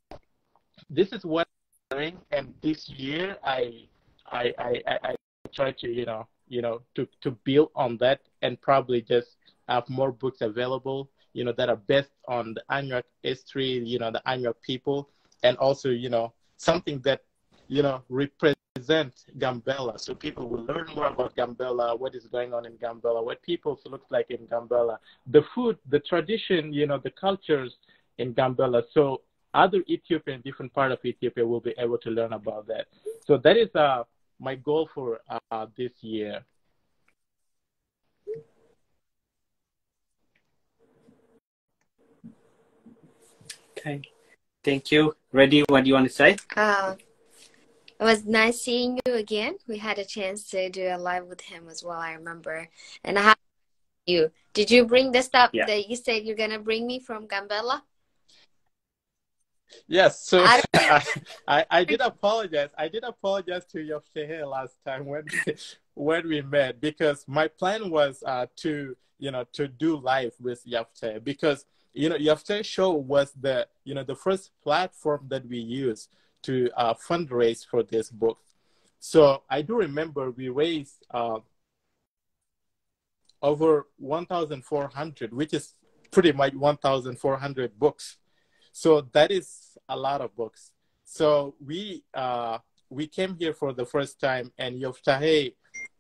this is what I'm doing, and this year I, I, I, I, try to you know you know to to build on that and probably just have more books available you know that are based on the Anuak history you know the Anuak people and also you know something that you know represent Gambela so people will learn more about Gambella, what is going on in Gambella, what people look like in Gambella, the food the tradition you know the cultures in Gambella. so other Ethiopian different part of Ethiopia will be able to learn about that so that is uh my goal for uh, this year. Okay, thank you. Ready? What do you want to say? Uh, it was nice seeing you again. We had a chance to do a live with him as well. I remember, and I have you. Did you bring the stuff yeah. that you said you're gonna bring me from Gambela? Yes, so I I, I, I did apologize. I did apologize to Yoftahe last time when when we met because my plan was uh, to you know to do live with Yafte because you know Yafte show was the you know the first platform that we used to uh, fundraise for this book. So I do remember we raised uh, over 1,400, which is pretty much 1,400 books. So that is a lot of books. So we uh, we came here for the first time, and Yoftahe,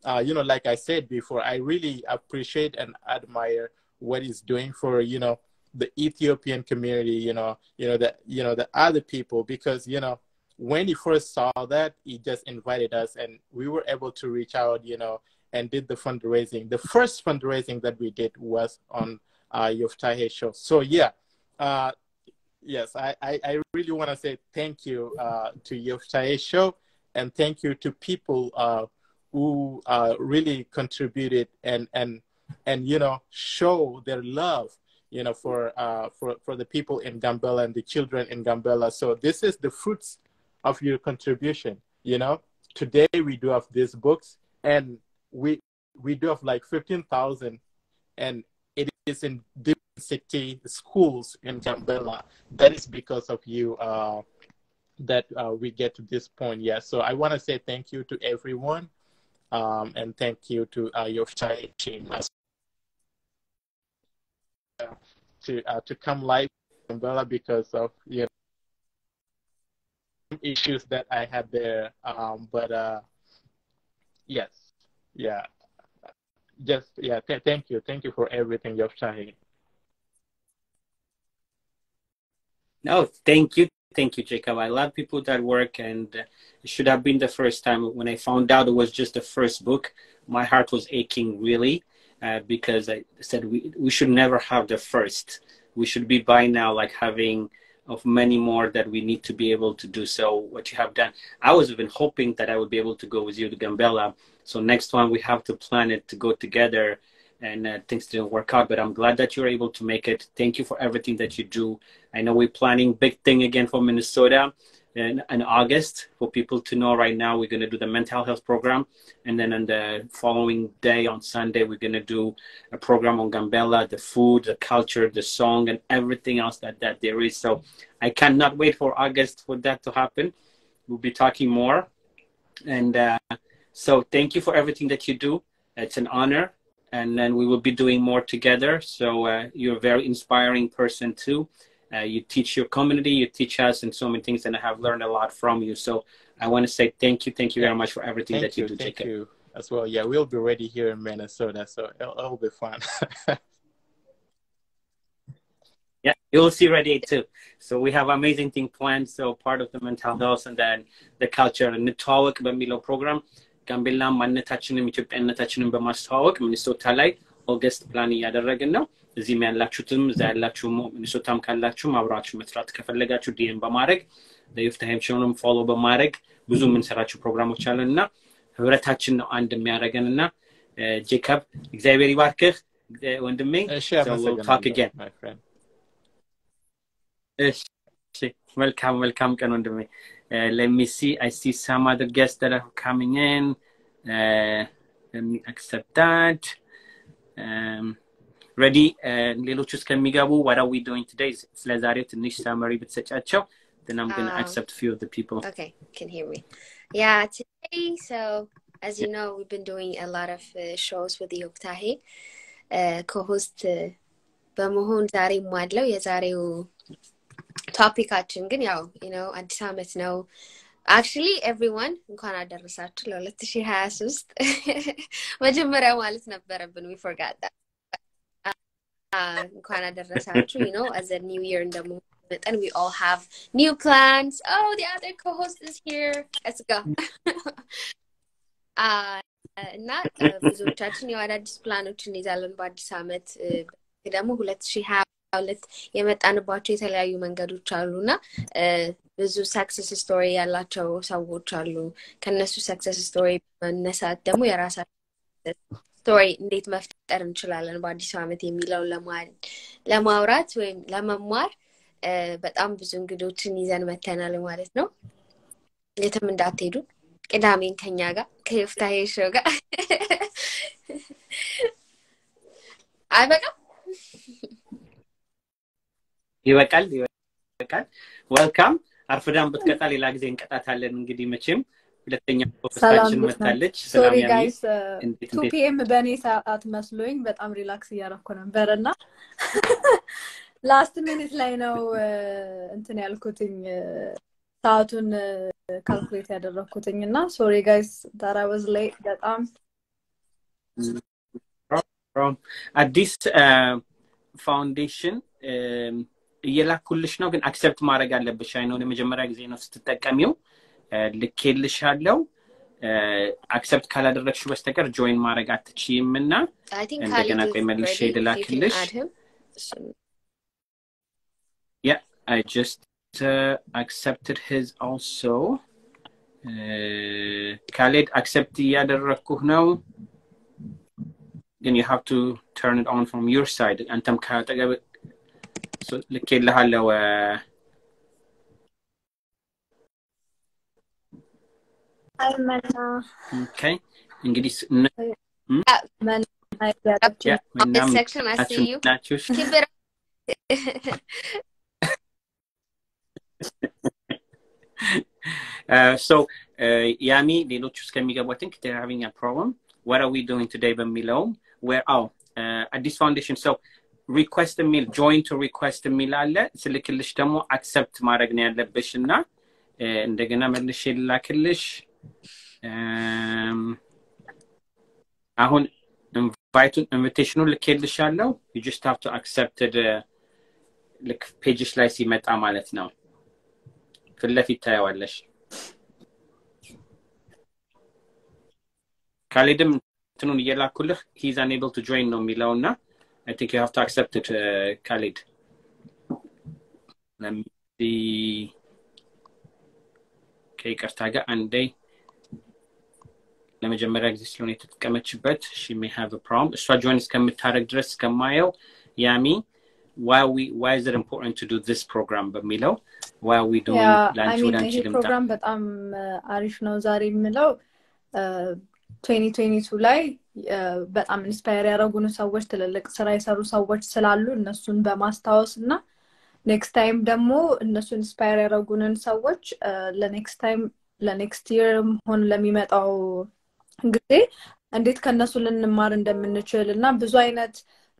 uh, you know, like I said before, I really appreciate and admire what he's doing for you know the Ethiopian community, you know, you know the you know the other people because you know when he first saw that, he just invited us, and we were able to reach out, you know, and did the fundraising. The first fundraising that we did was on uh, Yoftahe show. So yeah, uh, yes, I, I, I really want to say thank you uh, to Yoftahe show, and thank you to people uh, who uh, really contributed and and and you know show their love you know for uh, for for the people in Gambela and the children in Gambela. So this is the fruits of your contribution. You know, today we do have these books, and we we do have like fifteen thousand, and it is in different city schools in Gambela. That is because of you. Uh, that uh, we get to this point. Yeah. So I want to say thank you to everyone, um, and thank you to uh, your Shai team as to uh, to come live Gambela because of you issues that I had there. Um, but uh, yes, yeah, just yeah. Th- thank you, thank you for everything, Yoftahe. No, thank you. Thank you, Jacob. I love people that work, and it should have been the first time. When I found out it was just the first book, my heart was aching really uh, because I said we, we should never have the first. We should be by now like having of many more that we need to be able to do so what you have done. I was even hoping that i would be able to go with you to gambela so next one we have to plan it to go together and uh, things didn't work out but i'm glad that you're able to make it. Thank you for everything that you do. I know we're planning big thing again for minnesota in, in august for people to know right now we're going to do the mental health program. And then on the following day on sunday we're going to do a program on gambela the food the culture the song and everything else that that there is. So i cannot wait for august for that to happen. We'll be talking more. And uh, so thank you for everything that you do. It's an honor. And then we will be doing more together. So uh, you're a very inspiring person too uh, you teach your community, you teach us, and so many things, and I have learned a lot from you. So I want to say thank you, thank you very much for everything Thank that you, you, do, thank Jacob. you as well. Yeah, we'll be ready here in Minnesota, so it'll, it'll be fun. Yeah, you'll see ready too. So we have amazing thing planned. So part of the mental health and then the culture እንተዋወቅ በሚለው ፕሮግራም ጋምቤላ ማንነታችንም ኢትዮጵያነታችንን በማስተዋወቅ ሚኒሶታ ላይ ኦገስት ፕላን እያደረግን ነው። እዚህም ያላችሁትም እዛ ያላችሁ ሚኒሶታም ካላችሁም አብራችሁ መስራት ከፈለጋችሁ ዲኤም በማድረግ የፍትሀይምሽንም ፎሎ በማድረግ ብዙ የምንሰራቸው ፕሮግራሞች አለን እና ህብረታችን ነው አንድ የሚያደረገን እና ጄከብ እግዚአብሔር ይባርክህ። ወንድሜ ታክ መልካም መልካም ቀን ወንድሜ። ለሚሲ አይሲ ሳም አድርጌስ ደረፍ ካምኝን accept that. ረዲ ሌሎች ውስጥ ከሚገቡ ወራ ዊ ዶይንግ ቱዴይ ስለ ዛሬው ትንሽ ሳመሪ ብትሰጫቸው then I'm going to um, accept a few of the people. Okay, can hear me. Yeah, today, so as you know, we've been doing a lot of uh, shows with the Yoftahe uh, co host uh, በመሆን ዛሬ ማለው የዛሬው ቶፒካችን ግን ያው ነው አዲስ አመት ነው አክቹሊ ኤቭሪዋን እንኳን አደረሳችሁ ለ2023 has ማለት We forgot that. እንኳን አደረሳችሁ ነው አዘ ኒው ይር እንደመሆኑ መጠን we all have new plans oh the other co-host is here let's go Ah, እና ብዙዎቻችን ያው አዳዲስ ፕላኖች እንይዛለን በአዲስ ዓመት እ፣ ደግሞ ሁለት ሺህ ሀያ ሁለት የመጣንባቸው የተለያዩ መንገዶች አሉ እና እ፣ ብዙ ሰክሰስ ስቶሪ ያላቸው ሰዎች አሉ ከነሱ ሰክሰስ ስቶሪ መነሳት ደግሞ የራሳቸው ስቶሪ እንዴት መፍጠር እንችላለን በአዲሱ ዓመት የሚለውን ለማ- ለማውራት ወይም ለመማር በጣም ብዙ እንግዶችን ይዘን መተናል ማለት ነው። የትም እንዳትሄዱ። ቅዳሜን ከኛ ጋር ከዮፍታሔ ሾው ጋር አይበቃም? ይበቃል ይበቃል። ወልካም። አርፍዳን ብትቀጣ ሌላ ጊዜ እንቀጣታለን። እንግዲህ መቼም ሁለተኛ ፖስታችን? መታለች። ሶሪ ጋይስ ቱ ፒኤም በእኔ ሰዓት መስሎኝ በጣም ሪላክስ እያደረኩ ነበር እና ላስት ሚኒት ላይ ነው እንትን ያልኩትኝ ሰዓቱን ካልኩሌት ያደረኩትኝ እና ሶሪ ጋይስ ዳራወዝ ላይ በጣም አዲስ ፋውንዴሽን እየላኩልሽ ነው፣ ግን አክሰፕት ማድረግ አለብሽ። አይ ነው ለመጀመሪያ ጊዜ ነው ስትጠቀሚው። ልኬልሻለው። አክሰፕት ካላደረግሽው በስተቀር ጆይን ማድረግ አትችይም እና I think እንደገና Khalid ቆይ is መልሼ ready. If you can ልላክልሽ። add him. እሱን- Yeah, I just uh, accepted his also. Uh, Khalid, accept እያደረግኩህ ነው ግን you have to turn it on from your side አንተም ካጠገብ so- ልኬልሃለው I ናችሁ see you. ናችሁ Keep it up. Uh, so uh, ያሚ ሌሎቹ እስከሚገቡ I think they're having a problem what are we doing today በሚለውም where oh uh, አዲስ ፋውንዴሽን ሰው ሪኩዌስት የሚል ጆይን ቱ ሪኩዌስት የሚል አለ ስልክልሽ ደግሞ አክሰፕት ማድረግ ነው ያለብሽ እና uh, እንደገና መልሼ ልላክልሽ um, አሁን ኢንቫይቱን ኢንቪቴሽኑን ልኬልሻለሁ you just have to accept it uh, ልክ ፔጅሽ ላይ ሲመጣ ማለት ነው ፊት ለፊት ታየዋለሽ ካሌድም እንትኑን እየላኩልህ ሂዝ አንኤብል ቱ ጆይን ነው የሚለው እና አይ ቲንክ ዩ ሃቭ ቱ አክሰፕት ኢት ካሌድ ከይቅርታ ጋር አንዴ ለመጀመሪያ ጊዜ ስለሆነ የተጠቀመችበት ሺ ሜ ሃቭ ፕሮብለም እሷ ጆይን እስከምታደረግ ድረስ እስከማየው ያሚ why we why is it important to do this program በሚለው why are we doing ያ ላንቺ አይ ወደ ሚን አንቺ ይሄ ልምጣ ፕሮግራም በጣም እ፣ አሪፍ ነው። ዛሬ የምለው ትዌንቲ ትዌንቲ ቱ ላይ እ፣ በጣም ኢንስፓየር ያደረጉን ሰዎች ትልልቅ ስራ የሰሩ ሰዎች ስላሉ እነሱን በማስታወስ እና ኔክስት ታይም ደግሞ እነሱ ኢንስፓየር ያደረጉንን ሰዎች እ፣ ለኔክስት ታይም ለኔክስት ይርም ሆን ለሚመጣው ጊዜ እንዴት ከእነሱ ልንማር እንደምንችል እና ብዙ አይነት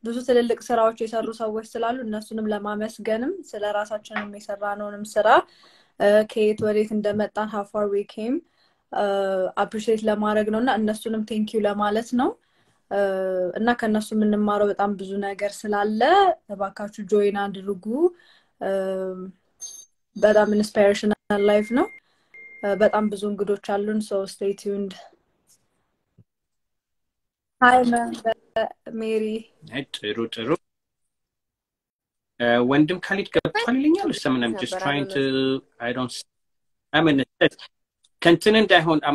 ብዙ ትልልቅ ስራዎች የሰሩ ሰዎች ስላሉ እነሱንም ለማመስገንም ስለ ራሳችንም የሰራነውንም ስራ ከየት ወዴት እንደመጣን ሀፋር ዊ ኬም አፕሪሺየት ለማድረግ ነው እና እነሱንም ቴንኪዩ ለማለት ነው እና ከእነሱ የምንማረው በጣም ብዙ ነገር ስላለ እባካችሁ ጆይን አድርጉ። በጣም ኢንስፓይሬሽናል ላይፍ ነው። በጣም ብዙ እንግዶች አሉን። ሶ ስቴይ ቲዩንድ። ሀይ ሜሪ አይ፣ ጥሩ ጥሩ Uh, ወንድም ካሊድ ገብቷል ይለኛል። ሰምን I'm just ነበር trying አልሆነም። to I don't I mean ከንትን እንዳይሆን